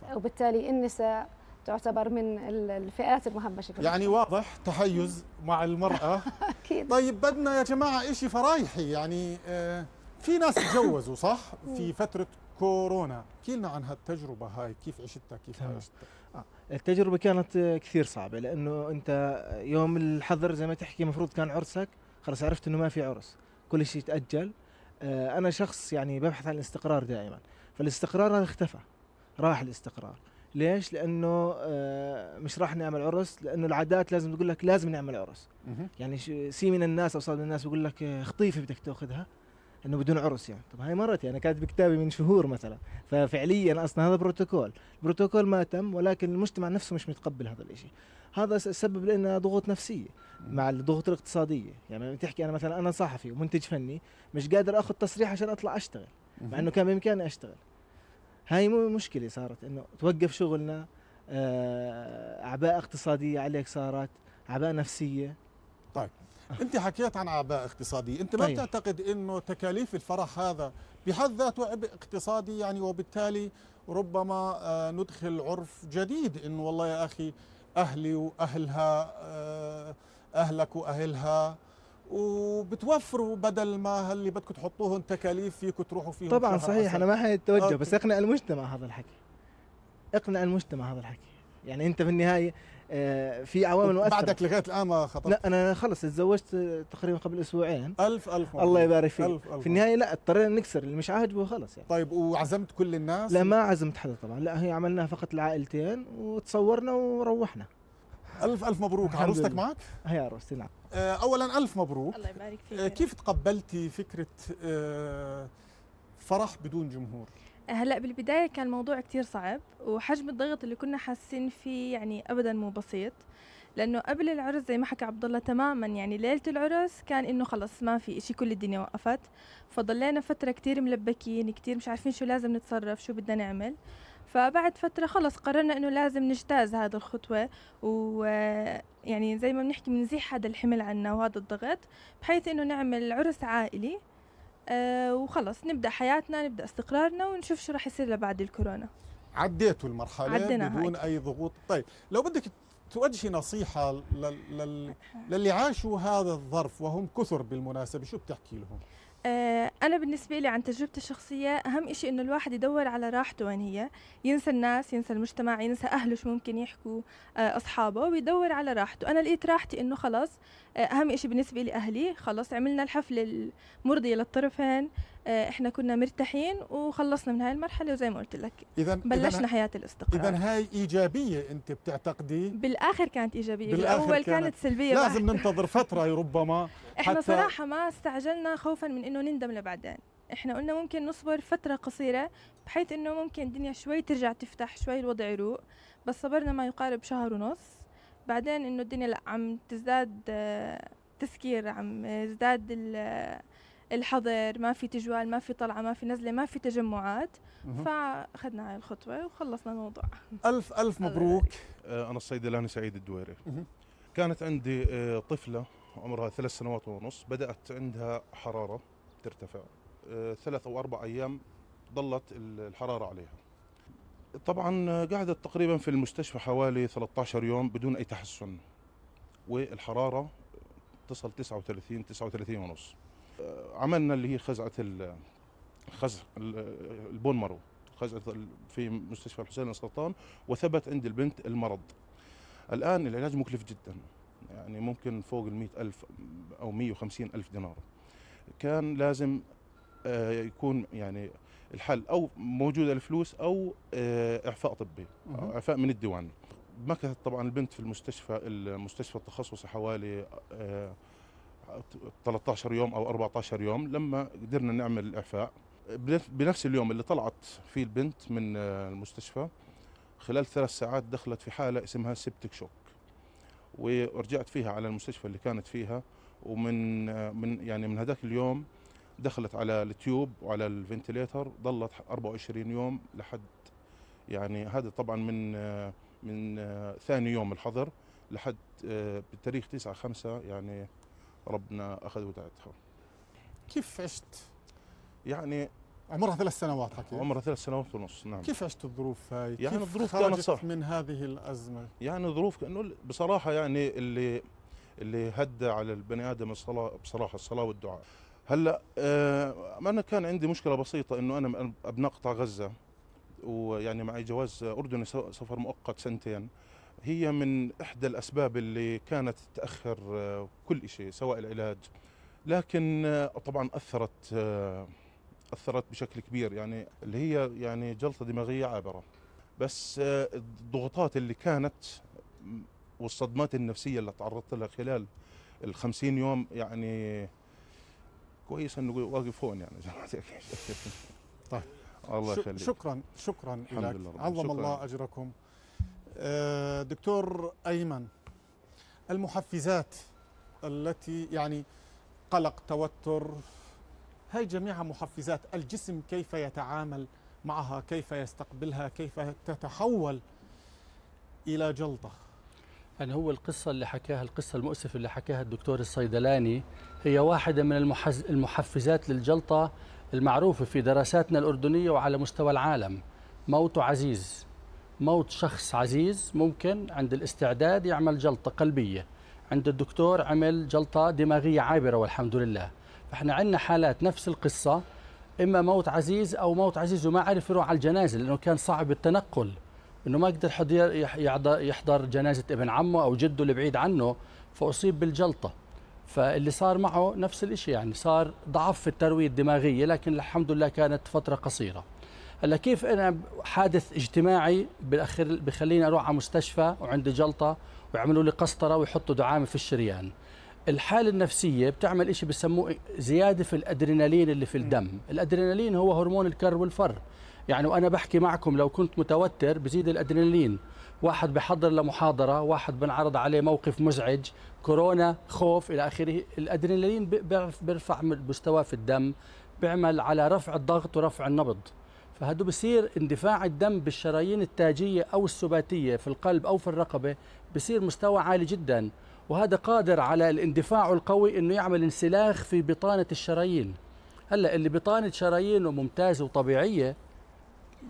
صح. وبالتالي النساء تعتبر من ال- الفئات المهمشه في يعني واضح تحيز مع المرأة. أكيد. طيب بدنا يا جماعة إشي فرايحي يعني آه، في ناس تجوزوا صح؟ في فترة كورونا. احكي لنا عن هالتجربة هاي كيف عشتها كيف. عشتها؟ التجربة كانت آه، كثير صعبة لأنه أنت يوم الحظر زي ما تحكي المفروض كان عرسك خلص عرفت إنه ما في عرس كل شيء تأجل. آه، أنا شخص يعني ببحث عن الاستقرار دائما فالاستقرار هذا اختفى راح الاستقرار. ليش؟ لأنه آه، مش راح نعمل عرس لأنه العادات لازم تقول لك لازم نعمل عرس. يعني سي من الناس أو صار من الناس بيقول لك آه، خطيفة بدك تأخذها. إنه بدون عرس يعني. طب هاي مرتي أنا كاتب كتابي من شهور مثلا. ففعليا أصلا هذا بروتوكول. البروتوكول ما تم ولكن المجتمع نفسه مش متقبل هذا الشيء هذا سبب لنا ضغوط نفسية مع الضغوط الاقتصادية. يعني لما تحكي أنا مثلا أنا صحفي ومنتج فني مش قادر آخذ تصريح عشان أطلع أشتغل مع إنه كان بإمكاني أشتغل. هاي مو مشكلة صارت إنه توقف شغلنا آه، أعباء اقتصادية عليك صارت أعباء نفسية. انت حكيت عن أعباء اقتصادية انت ما طيب. بتعتقد إنه تكاليف الفرح هذا بحد ذاته عبء اقتصادي يعني وبالتالي ربما آه، ندخل عرف جديد انه والله يا أخي أهلي وأهلها آه، أهلك وأهلها وبتوفروا بدل ما اللي بدكم تحطوهم تكاليف فيكم تروحوا فيهم طبعا صحيح. أنا ما حيتوجه. بس اقنع المجتمع هذا الحكي اقنع المجتمع هذا الحكي يعني أنت في النهاية في عوامل مؤثرة. بعدك لغاية الآن ما خطبت لا أنا خلص تزوجت آه، تقريبا قبل أسبوعين. ألف ألف مبروك. الله يبارك فيك. ألف ألف في النهاية لا اضطرينا نكسر اللي مش عاجبه خلص يعني. طيب وعزمت كل الناس؟ لا ما عزمت حدا طبعا. لا هي عملناها فقط العائلتين وتصورنا وروحنا. ألف ألف مبروك. عروستك. معك؟ هي عروستي نعم. آه، أولا ألف مبروك. الله يبارك آه، فيك كيف تقبلتي فكرة آه، فرح بدون جمهور؟ هلا بالبداية كان الموضوع كتير صعب وحجم الضغط اللي كنا حاسين فيه يعني أبدا مو بسيط لأنه قبل العرس زي ما حكى عبد الله تماما يعني ليلة العرس كان إنه خلص ما في إشي كل الدنيا وقفت فضلينا فترة كتير ملبكين كتير مش عارفين شو لازم نتصرف شو بدنا نعمل فبعد فترة خلص قررنا إنه لازم نجتاز هذا الخطوة ويعني زي ما بنحكي بنزيح هذا الحمل عنا وهذا الضغط بحيث إنه نعمل عرس عائلي آه وخلص نبدأ حياتنا نبدأ استقرارنا ونشوف شو راح يصير لبعد الكورونا. عديتوا المرحلة عدينا بدون أي ضغوط. طيب لو بدك توجهي نصيحة لل... لل... للي عاشوا هذا الظرف وهم كثر بالمناسبة شو بتحكي لهم؟ آه أنا بالنسبة لي عن تجربتي الشخصية أهم إشي إنه الواحد يدور على راحته وين هي ينسى الناس ينسى المجتمع ينسى أهله شو ممكن يحكوا آه أصحابه ويدور على راحته. أنا لقيت راحتي إنه خلص آه أهم إشي بالنسبة لي أهلي خلص عملنا الحفلة المرضية للطرفين إحنا كنا مرتاحين وخلصنا من هاي المرحلة وزي ما قلت لك. إذا بلشنا حياة الاستقرار. إذا هاي إيجابية أنت بتعتقدي؟ بالآخر كانت إيجابية بالآخر بالاول كانت- كانت. سلبية لازم بحت. ننتظر فترة ربما. إحنا حتى- صراحة ما استعجلنا خوفا من إنه نندم لبعدين. إحنا قلنا ممكن نصبر فترة قصيرة بحيث إنه ممكن الدنيا شوي ترجع تفتح شوي الوضع يروق. بس صبرنا ما يقارب شهر ونص. بعدين إنه الدنيا لا عم تزداد آه، تسكير عم يزداد ال- الحظر ما في تجوال ما في طلعة ما في نزلة ما في تجمعات. فأخذنا هاي الخطوة وخلصنا الموضوع. ألف ألف الله مبروك آه، أنا الصيدلاني سعيد الدويري. كانت عندي آه، طفلة عمرها ثلاث سنوات ونص بدأت عندها حرارة ترتفع. آه، ثلاث أو أربع أيام ظلت ال- الحرارة عليها. طبعا قعدت تقريبا في المستشفى حوالي 13 يوم بدون أي تحسن. والحرارة تصل 39 39 ونص. عملنا اللي هي خزعة ال- خزع ال- البون مارو. خزعة ال- في مستشفى الحسين السرطان وثبت عند البنت المرض. الآن العلاج مكلف جدا. يعني ممكن فوق المئة ألف أو مية وخمسين ألف دينار. كان لازم آه، يكون يعني الحل أو موجودة الفلوس أو آه، إعفاء طبي أو. إعفاء من الديوان. مكثت طبعا البنت في المستشفى المستشفى التخصصي حوالي آه، 13 يوم أو 14 يوم لما قدرنا نعمل الإعفاء. بنف- بنفس اليوم اللي طلعت فيه البنت من آه، المستشفى خلال ثلاث ساعات دخلت في حالة اسمها septic shock ورجعت فيها على المستشفى اللي كانت فيها ومن من يعني من هذاك اليوم دخلت على ال tube وعلى ال ventilator ظلت 24 يوم لحد يعني هذا طبعا من من ثاني يوم الحظر لحد بالتاريخ 9 5 يعني ربنا اخذ ودعتها كيف عشت؟ يعني عمرها ثلاث سنوات حكيت عمرها ثلاث سنوات ونص نعم كيف عشت الظروف هاي؟ يعني كيف الظروف كانت صح. من هذه الأزمة؟ يعني ظروف كانه بصراحة يعني اللي اللي هدى على البني آدم الصلاة بصراحة الصلاة والدعاء هلأ آه أنا كان عندي مشكلة بسيطة إنه أنا أبناء قطاع غزة ويعني معي جواز أردني سفر مؤقت سنتين هي من إحدى الأسباب اللي كانت تأخر آه، كل شيء سواء العلاج لكن آه، طبعا أثرت آه، أثرت بشكل كبير يعني اللي هي يعني جلطة دماغية عابرة بس الضغوطات اللي كانت والصدمات النفسية اللي تعرضت لها خلال ال 50 يوم يعني كويس إنه واقف هون يعني زي. طيب. الله يخليك شكرا شكرا لك عظم. الله أجركم دكتور أيمن المحفزات التي يعني قلق توتر هاي جميعها محفزات الجسم كيف يتعامل معها كيف يستقبلها كيف تتحول إلى جلطة؟ يعني هو القصة اللي حكاها القصة المؤسفة اللي حكاها الدكتور الصيدلاني هي واحدة من المحز المحفزات للجلطة المعروفة في دراساتنا الأردنية وعلى مستوى العالم. موت عزيز. موت شخص عزيز ممكن عند الاستعداد يعمل جلطة قلبية. عند الدكتور عمل جلطة دماغية عابرة والحمد لله. فإحنا عندنا حالات نفس القصة إما موت عزيز أو موت عزيز وما عرف يروح على الجنازة لأنه كان صعب التنقل. إنه ما قدر حد يح- يحضر, يحضر جنازة ابن عمه أو جده اللي بعيد عنه فأصيب بالجلطة. فاللي صار معه نفس الشيء يعني صار ضعف في الترويه الدماغيه لكن الحمد لله كانت فترة قصيرة. هلا كيف أنا حادث اجتماعي بالاخر بخليني أروح على مستشفى وعندي جلطة ويعملوا لي قسطرة ويحطوا دعامه في الشريان. الحالة النفسية بتعمل إشي بسموه زيادة في الأدرينالين اللي في الدم. الأدرينالين هو هرمون الكر والفر. يعني وأنا بحكي معكم لو كنت متوتر بزيد الأدرينالين. واحد بحضر لمحاضرة واحد بنعرض عليه موقف مزعج كورونا خوف إلى آخره. الأدرينالين بيرفع مستواه في الدم بيعمل على رفع الضغط ورفع النبض. فهدو بصير اندفاع الدم بالشرايين التاجية أو السباتية في القلب أو في الرقبة بصير مستوى عالي جدا وهذا قادر على الاندفاع القوي إنه يعمل انسلاخ في بطانة الشرايين. هلأ اللي بطانة شرايينه ممتازه وطبيعية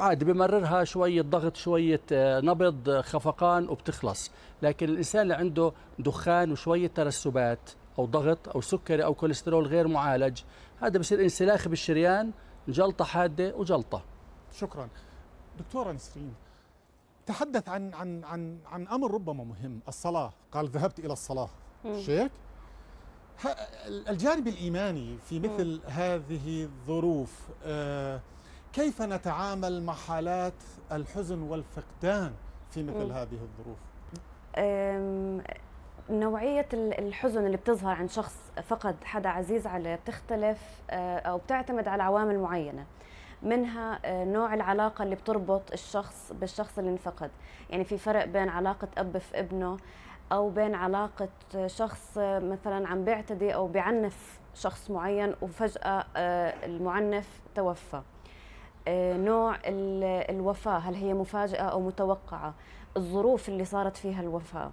عادي بمررها شوية ضغط شوية آه، نبض آه، خفقان وبتخلص. لكن الإنسان اللي عنده دخان وشوية ترسبات أو ضغط أو سكري أو كوليسترول غير معالج هذا بصير انسلاخ بالشريان جلطة حادة وجلطة. شكرا. دكتورة نسرين تحدث عن عن عن عن أمر ربما مهم الصلاة. قال ذهبت إلى الصلاة. مم. شيك؟ ه- الجانب الإيماني في مثل هذه الظروف آه، كيف نتعامل مع حالات الحزن والفقدان في مثل مم. هذه الظروف؟ نوعية ال- الحزن اللي بتظهر عند شخص فقد حدا عزيز عليه بتختلف آه، أو بتعتمد على عوامل معينة. منها آه، نوع العلاقة اللي بتربط الشخص بالشخص اللي انفقد. يعني في فرق بين علاقة أب في ابنه أو بين علاقة شخص آه، مثلا عم بيعتدي أو بيعنف شخص معين وفجأة آه، المعنف توفى. نوع ال- الوفاة هل هي مفاجئة أو متوقعة؟ الظروف اللي صارت فيها الوفاة. آه،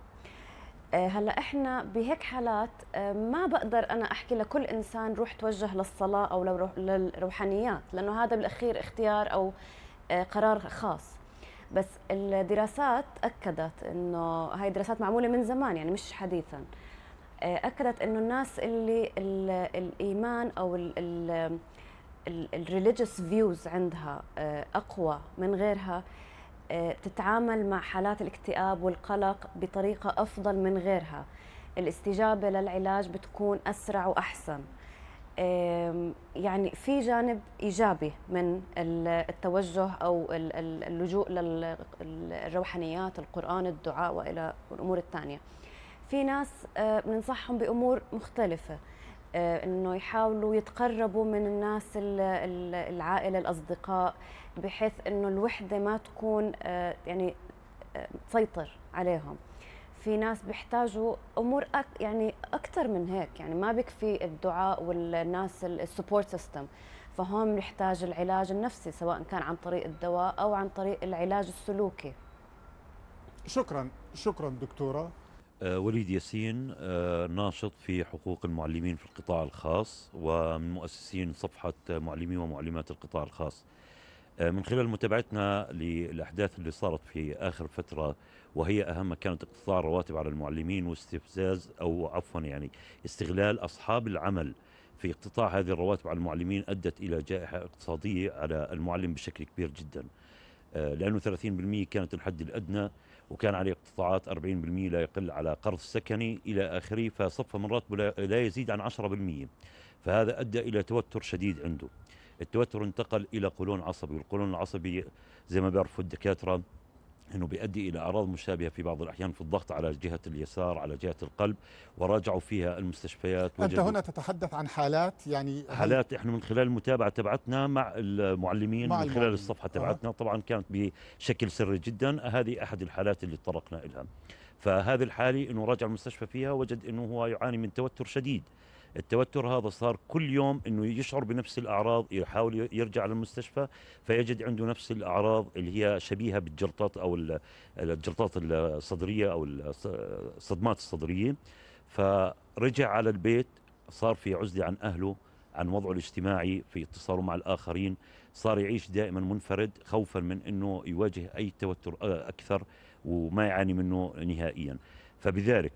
هلا إحنا بهيك حالات آه، ما بقدر أنا أحكي لكل إنسان روح توجه للصلاة أو للروح- للروحانيات لأنه هذا بالأخير اختيار أو آه، قرار خاص. بس الدراسات أكدت إنه هاي دراسات معمولة من زمان يعني مش حديثا. آه، أكدت إنه الناس اللي ال- الإيمان أو الريليجيوس فيوز عندها آه، أقوى من غيرها آه، تتعامل مع حالات الاكتئاب والقلق بطريقة أفضل من غيرها. الاستجابة للعلاج بتكون أسرع وأحسن. يعني في جانب إيجابي من ال- التوجه ال- اللجوء للروحانيات القرآن الدعاء وإلى الأمور الثانية. في ناس آه، بننصحهم بأمور مختلفة. آه، إنه يحاولوا يتقربوا من الناس ال- ال- العائلة الأصدقاء. بحيث إنه الوحدة ما تكون آه، يعني آه، تسيطر عليهم. في ناس بيحتاجوا أمور أك يعني أكثر من هيك يعني ما بيكفي الدعاء والناس ال support system فهون بنحتاج العلاج النفسي سواء كان عن طريق الدواء أو عن طريق العلاج السلوكي. شكرا شكرا دكتورة. آه، وليد ياسين آه، ناشط في حقوق المعلمين في القطاع الخاص ومن مؤسسين صفحة معلمي ومعلمات القطاع الخاص. آه، من خلال متابعتنا للأحداث اللي صارت في آخر فترة وهي أهم كانت اقتطاع الرواتب على المعلمين واستفزاز أو عفوا يعني استغلال أصحاب العمل في اقتطاع هذه الرواتب على المعلمين أدت إلى جائحة اقتصادية على المعلم بشكل كبير جدا. آه، لأنه 30% كانت الحد الأدنى وكان عليه اقتطاعات 40% لا يقل على قرض سكني إلى آخره فصفى من راتبه لا- يزيد عن 10% فهذا أدى إلى توتر شديد عنده. التوتر انتقل إلى قولون عصبي والقولون العصبي زي ما بيعرفوا الدكاترة إنه بيؤدي إلى أعراض مشابهة في بعض الأحيان في الضغط على جهة اليسار على جهة القلب وراجعوا فيها المستشفيات أنت هنا تتحدث عن حالات يعني حالات إحنا من خلال المتابعة تبعتنا مع المعلمين مع من خلال المعلمين. الصفحة آه. تبعتنا طبعا كانت بشكل سري جدا هذه أحد الحالات اللي تطرقنا لها فهذه الحالة إنه راجع المستشفى فيها وجد إنه هو يعاني من توتر شديد التوتر هذا صار كل يوم إنه يشعر بنفس الأعراض يحاول يرجع للمستشفى فيجد عنده نفس الأعراض اللي هي شبيهة بالجلطات أو ال- الجلطات الصدرية أو الص- الصدمات الصدرية. فرجع على البيت صار في عزلة عن أهله عن وضعه الاجتماعي في اتصاله مع الآخرين صار يعيش دائما منفرد خوفا من إنه يواجه أي توتر أكثر وما يعاني منه نهائيا. فبذلك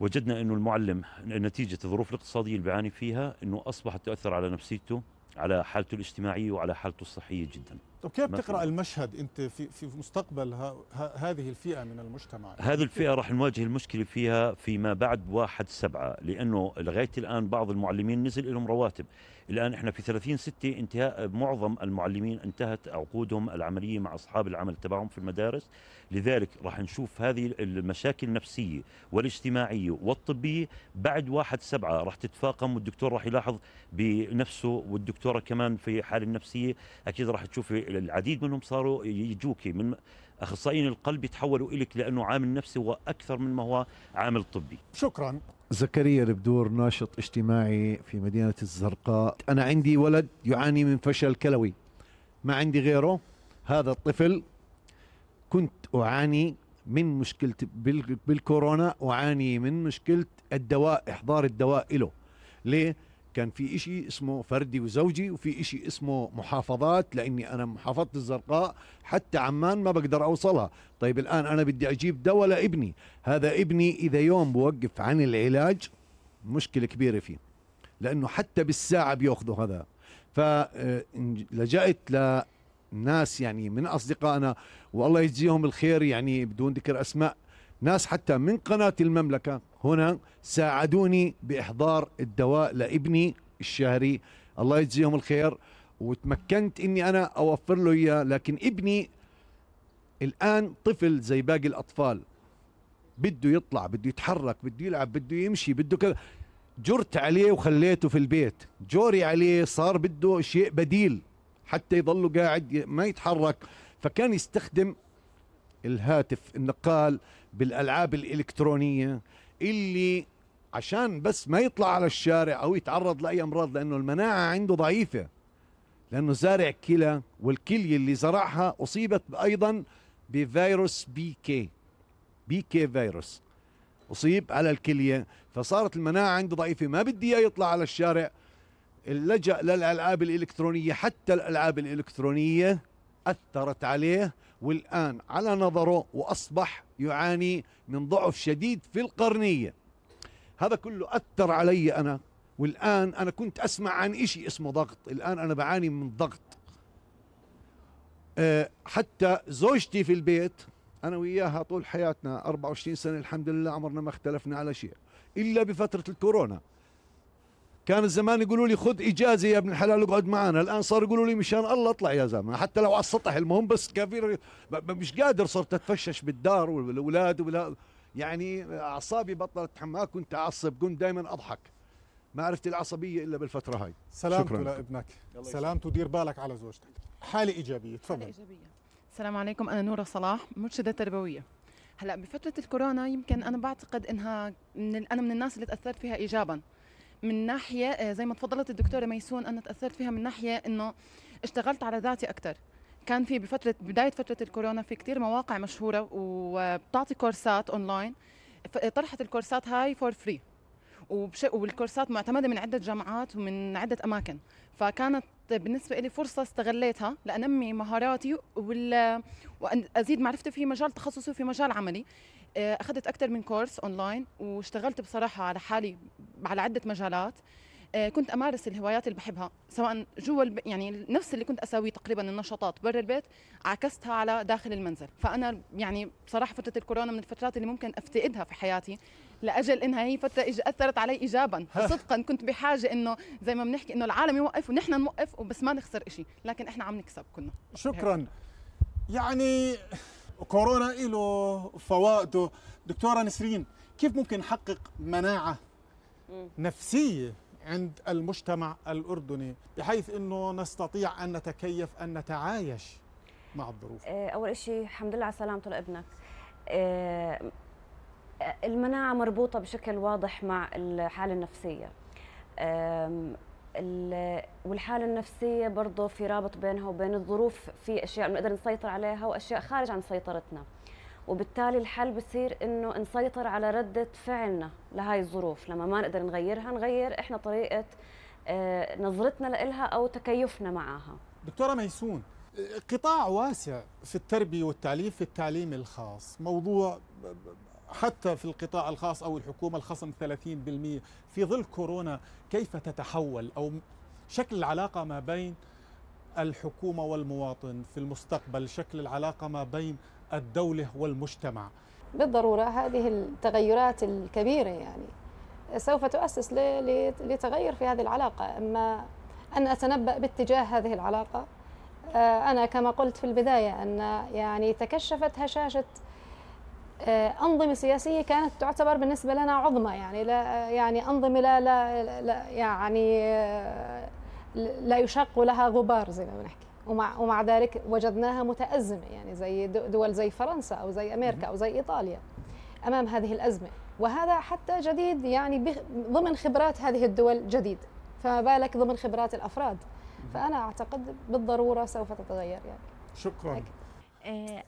وجدنا إنه المعلم نتيجة الظروف الاقتصادية اللي بيعاني فيها إنه اصبحت تؤثر على نفسيته على حالته الاجتماعية وعلى حالته الصحية جدا. طب كيف ما في- تقرأ المشهد أنت في في مستقبل ها ها هذه الفئة من المجتمع؟ هذه الفئة راح نواجه المشكلة فيها فيما بعد واحد سبعة لأنه لغاية الآن بعض المعلمين نزل لهم رواتب. الآن إحنا في 30 ستة انتهاء معظم المعلمين انتهت عقودهم العملية مع أصحاب العمل تبعهم في المدارس. لذلك راح نشوف هذه المشاكل النفسية والاجتماعية والطبية. بعد واحد سبعة راح تتفاقم والدكتور راح يلاحظ بنفسه والدكتورة كمان في حالة النفسية أكيد راح تشوفي العديد منهم صاروا يجوكي من أخصائيين القلب يتحولوا إليك لأنه عامل نفسي هو أكثر من ما هو عامل طبي. شكرا. زكريا البدور ناشط اجتماعي في مدينة الزرقاء. أنا عندي ولد يعاني من فشل كلوي. ما عندي غيره؟ هذا الطفل كنت أعاني من مشكلة بال- بالكورونا أعاني من مشكلة الدواء إحضار الدواء له ليه؟ كان في إشي اسمه فردي وزوجي وفي إشي اسمه محافظات لأني أنا محافظة الزرقاء حتى عمان ما بقدر أوصلها. طيب الآن أنا بدي أجيب دواء لابني هذا ابني إذا يوم بوقف عن العلاج مشكلة كبيرة فيه لأنه حتى بالساعة بيأخذوا هذا. فلجأت لناس يعني من أصدقائنا والله يجزيهم الخير يعني بدون ذكر أسماء ناس حتى من قناة المملكة هنا ساعدوني بإحضار الدواء لابني الشهري. الله يجزيهم الخير. وتمكنت إني أنا أوفر له إياه لكن ابني الآن طفل زي باقي الأطفال. بده يطلع بده يتحرك بده يلعب بده يمشي بده كذا. جرت عليه وخليته في البيت. جوري عليه صار بده شيء بديل حتى يضل قاعد ما يتحرك. فكان يستخدم الهاتف النقال بالألعاب الإلكترونية اللي عشان بس ما يطلع على الشارع أو يتعرض لأي أمراض لأنه المناعة عنده ضعيفة لأنه زارع كلى والكليه اللي زرعها أصيبت أيضا بفيروس BK. BK virus أصيب على الكلية فصارت المناعة عنده ضعيفة ما بدي إياه يطلع على الشارع. لجأ للألعاب الإلكترونية حتى الألعاب الإلكترونية أثرت عليه والآن على نظره وأصبح يعاني من ضعف شديد في القرنية. هذا كله أثر علي أنا والآن أنا كنت أسمع عن إشي اسمه ضغط. الآن أنا بعاني من ضغط. أه حتى زوجتي في البيت أنا وياها طول حياتنا 24 سنة الحمد لله عمرنا ما اختلفنا على شيء إلا بفترة الكورونا. كان زمان يقولوا لي خذ إجازة يا ابن الحلال اقعد معنا الآن صار يقولوا لي مشان الله اطلع يا زلمة. حتى لو على السطح المهم بس كافير. مش قادر صرت أتفشش بالدار والأولاد وبلا يعني أعصابي بطلت ما كنت أعصب كنت دائما أضحك. ما عرفت العصبية إلا بالفترة هاي. سلامته شكراً. لابنك سلامته دير بالك على زوجتك. حالة إيجابية تفضل. السلام عليكم أنا نورة صلاح مرشدة تربوية. هلأ بفترة الكورونا يمكن أنا بعتقد إنها من أنا من الناس اللي تأثرت فيها ايجابا. من ناحية آه، زي ما تفضلت الدكتورة ميسون أنا تاثرت فيها من ناحية إنه اشتغلت على ذاتي أكثر كان في بفترة بداية فترة الكورونا في كتير مواقع مشهورة وبتعطي كورسات أونلاين. ف- طرحت الكورسات هاي for free. والكورسات معتمدة من عدة جامعات ومن عدة أماكن. فكانت بالنسبة لي فرصة استغليتها لأنمي مهاراتي وال... وازيد معرفتي في مجال تخصصي وفي مجال عملي. آه، أخذت أكثر من كورس اونلاين واشتغلت بصراحة على حالي على عدة مجالات. آه، كنت أمارس الهوايات اللي بحبها سواء جوا الب... يعني نفس اللي كنت أسويه تقريبا النشاطات برا البيت عكستها على داخل المنزل. فأنا يعني بصراحة فترة الكورونا من الفترات اللي ممكن أفتقدها في حياتي. لأجل إنها هي فترة. أثرت علي ايجابا. صدقا كنت بحاجة إنه زي ما بنحكي إنه العالم يوقف ونحن نوقف وبس ما نخسر شيء لكن إحنا عم نكسب كنا شكرا. يعني كورونا له فوائده. دكتورة نسرين كيف ممكن نحقق مناعة نفسية عند المجتمع الأردني بحيث أنه نستطيع أن نتكيف أن نتعايش مع الظروف؟ آه، أول شيء الحمد لله على سلامته لابنك آه، المناعة مربوطة بشكل واضح مع الحالة النفسية. والحالة النفسية برضه في رابط بينها وبين الظروف في أشياء بنقدر نسيطر عليها وأشياء خارج عن سيطرتنا. وبالتالي الحل بصير إنه نسيطر على ردة فعلنا لهاي الظروف. لما ما نقدر نغيرها نغير إحنا طريقة آه، نظرتنا لإلها أو تكيفنا معها. دكتورة ميسون قطاع واسع في التربية والتعليم في التعليم الخاص موضوع حتى في القطاع الخاص أو الحكومة الخصم 30% في ظل كورونا كيف تتحول؟ أو شكل العلاقة ما بين الحكومة والمواطن في المستقبل شكل العلاقة ما بين الدولة والمجتمع؟ بالضرورة هذه التغيرات الكبيرة يعني سوف تؤسس لتغير في هذه العلاقة. أما أن أتنبأ باتجاه هذه العلاقة آه، أنا كما قلت في البداية أن يعني تكشفت هشاشة أنظمة سياسية كانت تعتبر بالنسبة لنا عظمى يعني لا يعني أنظمة لا, لا, لا يعني آه، لا يشق لها غبار زي ما بنحكي. ومع ومع ذلك وجدناها متأزمة يعني زي دو- دول زي فرنسا أو زي أمريكا أو زي إيطاليا أمام هذه الأزمة. وهذا حتى جديد يعني ضمن خبرات هذه الدول جديد. فما بالك ضمن خبرات الأفراد؟ فأنا أعتقد بالضرورة سوف تتغير يعني. شكرا. آه،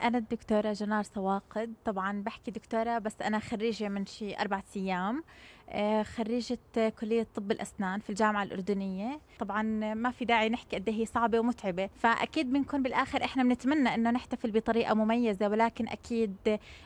أنا الدكتورة جنار سواقد. طبعا بحكي دكتورة بس أنا خريجة من شي أربعة أيام. آه، خريجة كلية طب الأسنان في الجامعة الأردنية. طبعا ما في داعي نحكي قد إيه هي صعبة ومتعبة. فأكيد بنكون بالآخر إحنا بنتمنى إنه نحتفل بطريقة مميزة ولكن أكيد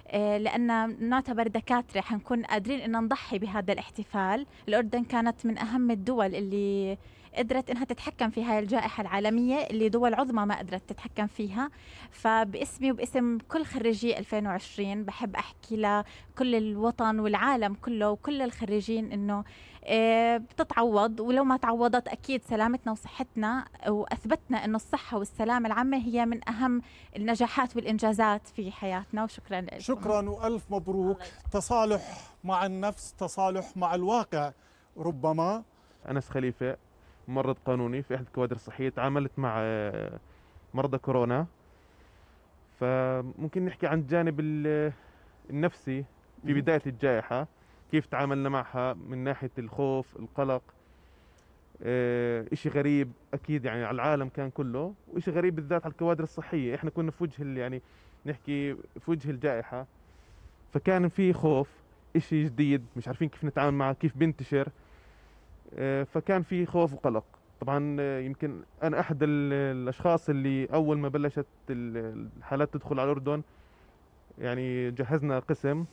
آه، لأن نعتبر دكاترة حنكون قادرين إن نضحي بهذا الاحتفال. الأردن كانت من أهم الدول اللي قدرت إنها تتحكم في هاي الجائحة العالمية اللي دول عظمى ما قدرت تتحكم فيها. فباسمي وباسم كل خريجي 2020 بحب أحكي لكل الوطن والعالم كله وكل الخريجين إنه آه، بتتعوض. ولو ما تعوضت أكيد سلامتنا وصحتنا وأثبتنا إنه الصحة والسلامة العامة هي من أهم النجاحات والإنجازات في حياتنا. وشكرا لكم. شكرا وألف مبروك. تصالح مع النفس تصالح مع الواقع ربما. أنس خليفة ممرض قانوني في إحدى الكوادر الصحية تعاملت مع آه، مرضى كورونا. فممكن نحكي عن الجانب ال- النفسي في مهم. بداية الجائحة كيف تعاملنا معها من ناحية الخوف القلق. آه، إشي غريب أكيد يعني على العالم كان كله وإشي غريب بالذات على الكوادر الصحية. إحنا كنا في وجه يعني نحكي في وجه الجائحة. فكان في خوف إشي جديد مش عارفين كيف نتعامل معه كيف بينتشر. فكان في خوف وقلق. طبعا آه، يمكن أنا أحد ال- الأشخاص اللي أول ما بلشت ال- الحالات تدخل على الأردن يعني جهزنا قسم.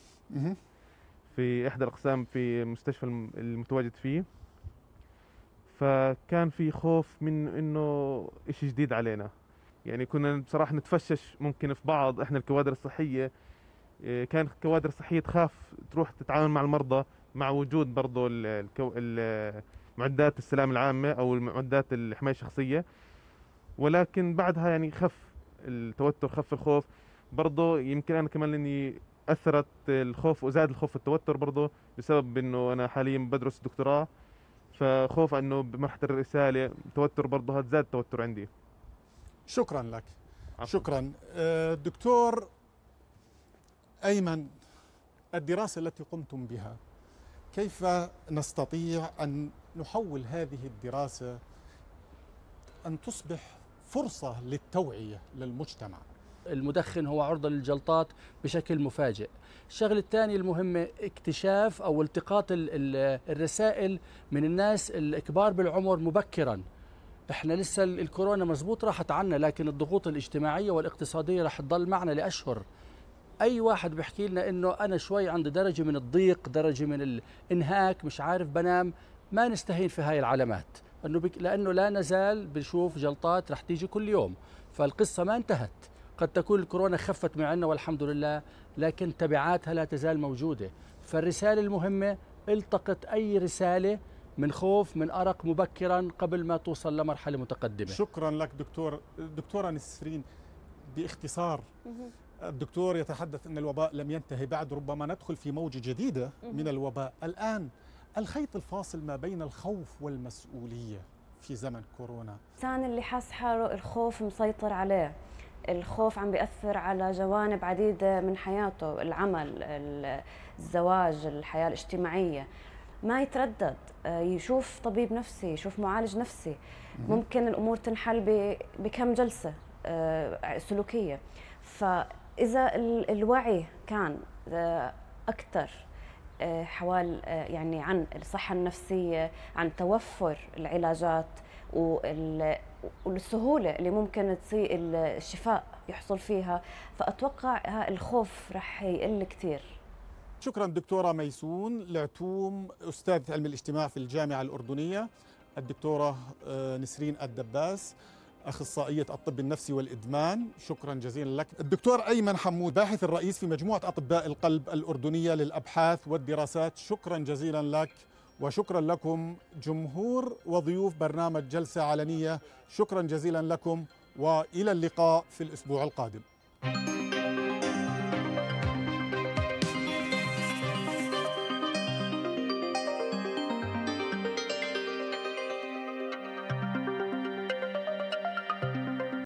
في إحدى الأقسام في المستشفى الم- المتواجد فيه. فكان في خوف من إنه إشي جديد علينا. يعني كنا بصراحة نتفشش ممكن في بعض إحنا الكوادر الصحية. إيه، كانت الكوادر الصحية تخاف تروح تتعامل مع المرضى. مع وجود برضو ال- الكو... ال- معدات السلام العامة أو معدات الحماية الشخصية. ولكن بعدها يعني خف التوتر خف الخوف. برضو يمكن أنا كمان لأني أثرت الخوف وزاد الخوف والتوتر برضو بسبب أنه أنا حاليا بدرس دكتوراه. فخوف أنه بمرحلة الرسالة توتر برضو هذا زاد التوتر عندي. شكرا لك. شكرا. آه، دكتور أيمن الدراسة التي قمتم بها كيف نستطيع أن نحول هذه الدراسة أن تصبح فرصة للتوعية للمجتمع؟ المدخن هو عرضة للجلطات بشكل مفاجئ. الشغلة الثانية المهمة اكتشاف أو التقاط ال- ال- الرسائل من الناس الكبار بالعمر مبكرا. إحنا لسه ال- الكورونا مزبوط راحت عنا لكن الضغوط الاجتماعية والاقتصادية راح تضل معنا لأشهر. أي واحد بيحكي لنا إنه أنا شوي عندي درجة من الضيق درجة من الإنهاك مش عارف بنام ما نستهين في هاي العلامات. إنه بك لأنه لا نزال بنشوف جلطات رح تيجي كل يوم. فالقصة ما انتهت. قد تكون الكورونا خفت من عنا والحمد لله لكن تبعاتها لا تزال موجودة. فالرسالة المهمة التقط أي رسالة من خوف من أرق مبكرا قبل ما توصل لمرحلة متقدمة. شكرا لك دكتور. دكتورة نسرين باختصار الدكتور يتحدث أن الوباء لم ينتهي بعد ربما ندخل في موجه جديده من الوباء. الآن الخيط الفاصل ما بين الخوف والمسؤولية في زمن كورونا. الانسان اللي حاس حاله الخوف مسيطر عليه. الخوف عم بيأثر على جوانب عديدة من حياته العمل الزواج الحياة الاجتماعية. ما يتردد. آه، يشوف طبيب نفسي يشوف معالج نفسي. ممكن الأمور تنحل بكم جلسة آه، سلوكية. فإذا الوعي كان آه، أكثر حوال يعني عن الصحة النفسية عن توفر العلاجات والسهولة اللي ممكن تصير الشفاء يحصل فيها فأتوقع الخوف رح يقل كثير شكرا دكتورة ميسون. العتوم أستاذة علم الاجتماع في الجامعة الأردنية الدكتورة آه، نسرين الدباس. أخصائية الطب النفسي والإدمان. شكرا جزيلا لك. الدكتور أيمن حمود باحث الرئيس في مجموعة أطباء القلب الأردنية للأبحاث والدراسات. شكرا جزيلا لك وشكرا لكم جمهور وضيوف برنامج جلسة علنية. شكرا جزيلا لكم وإلى اللقاء في الأسبوع القادم.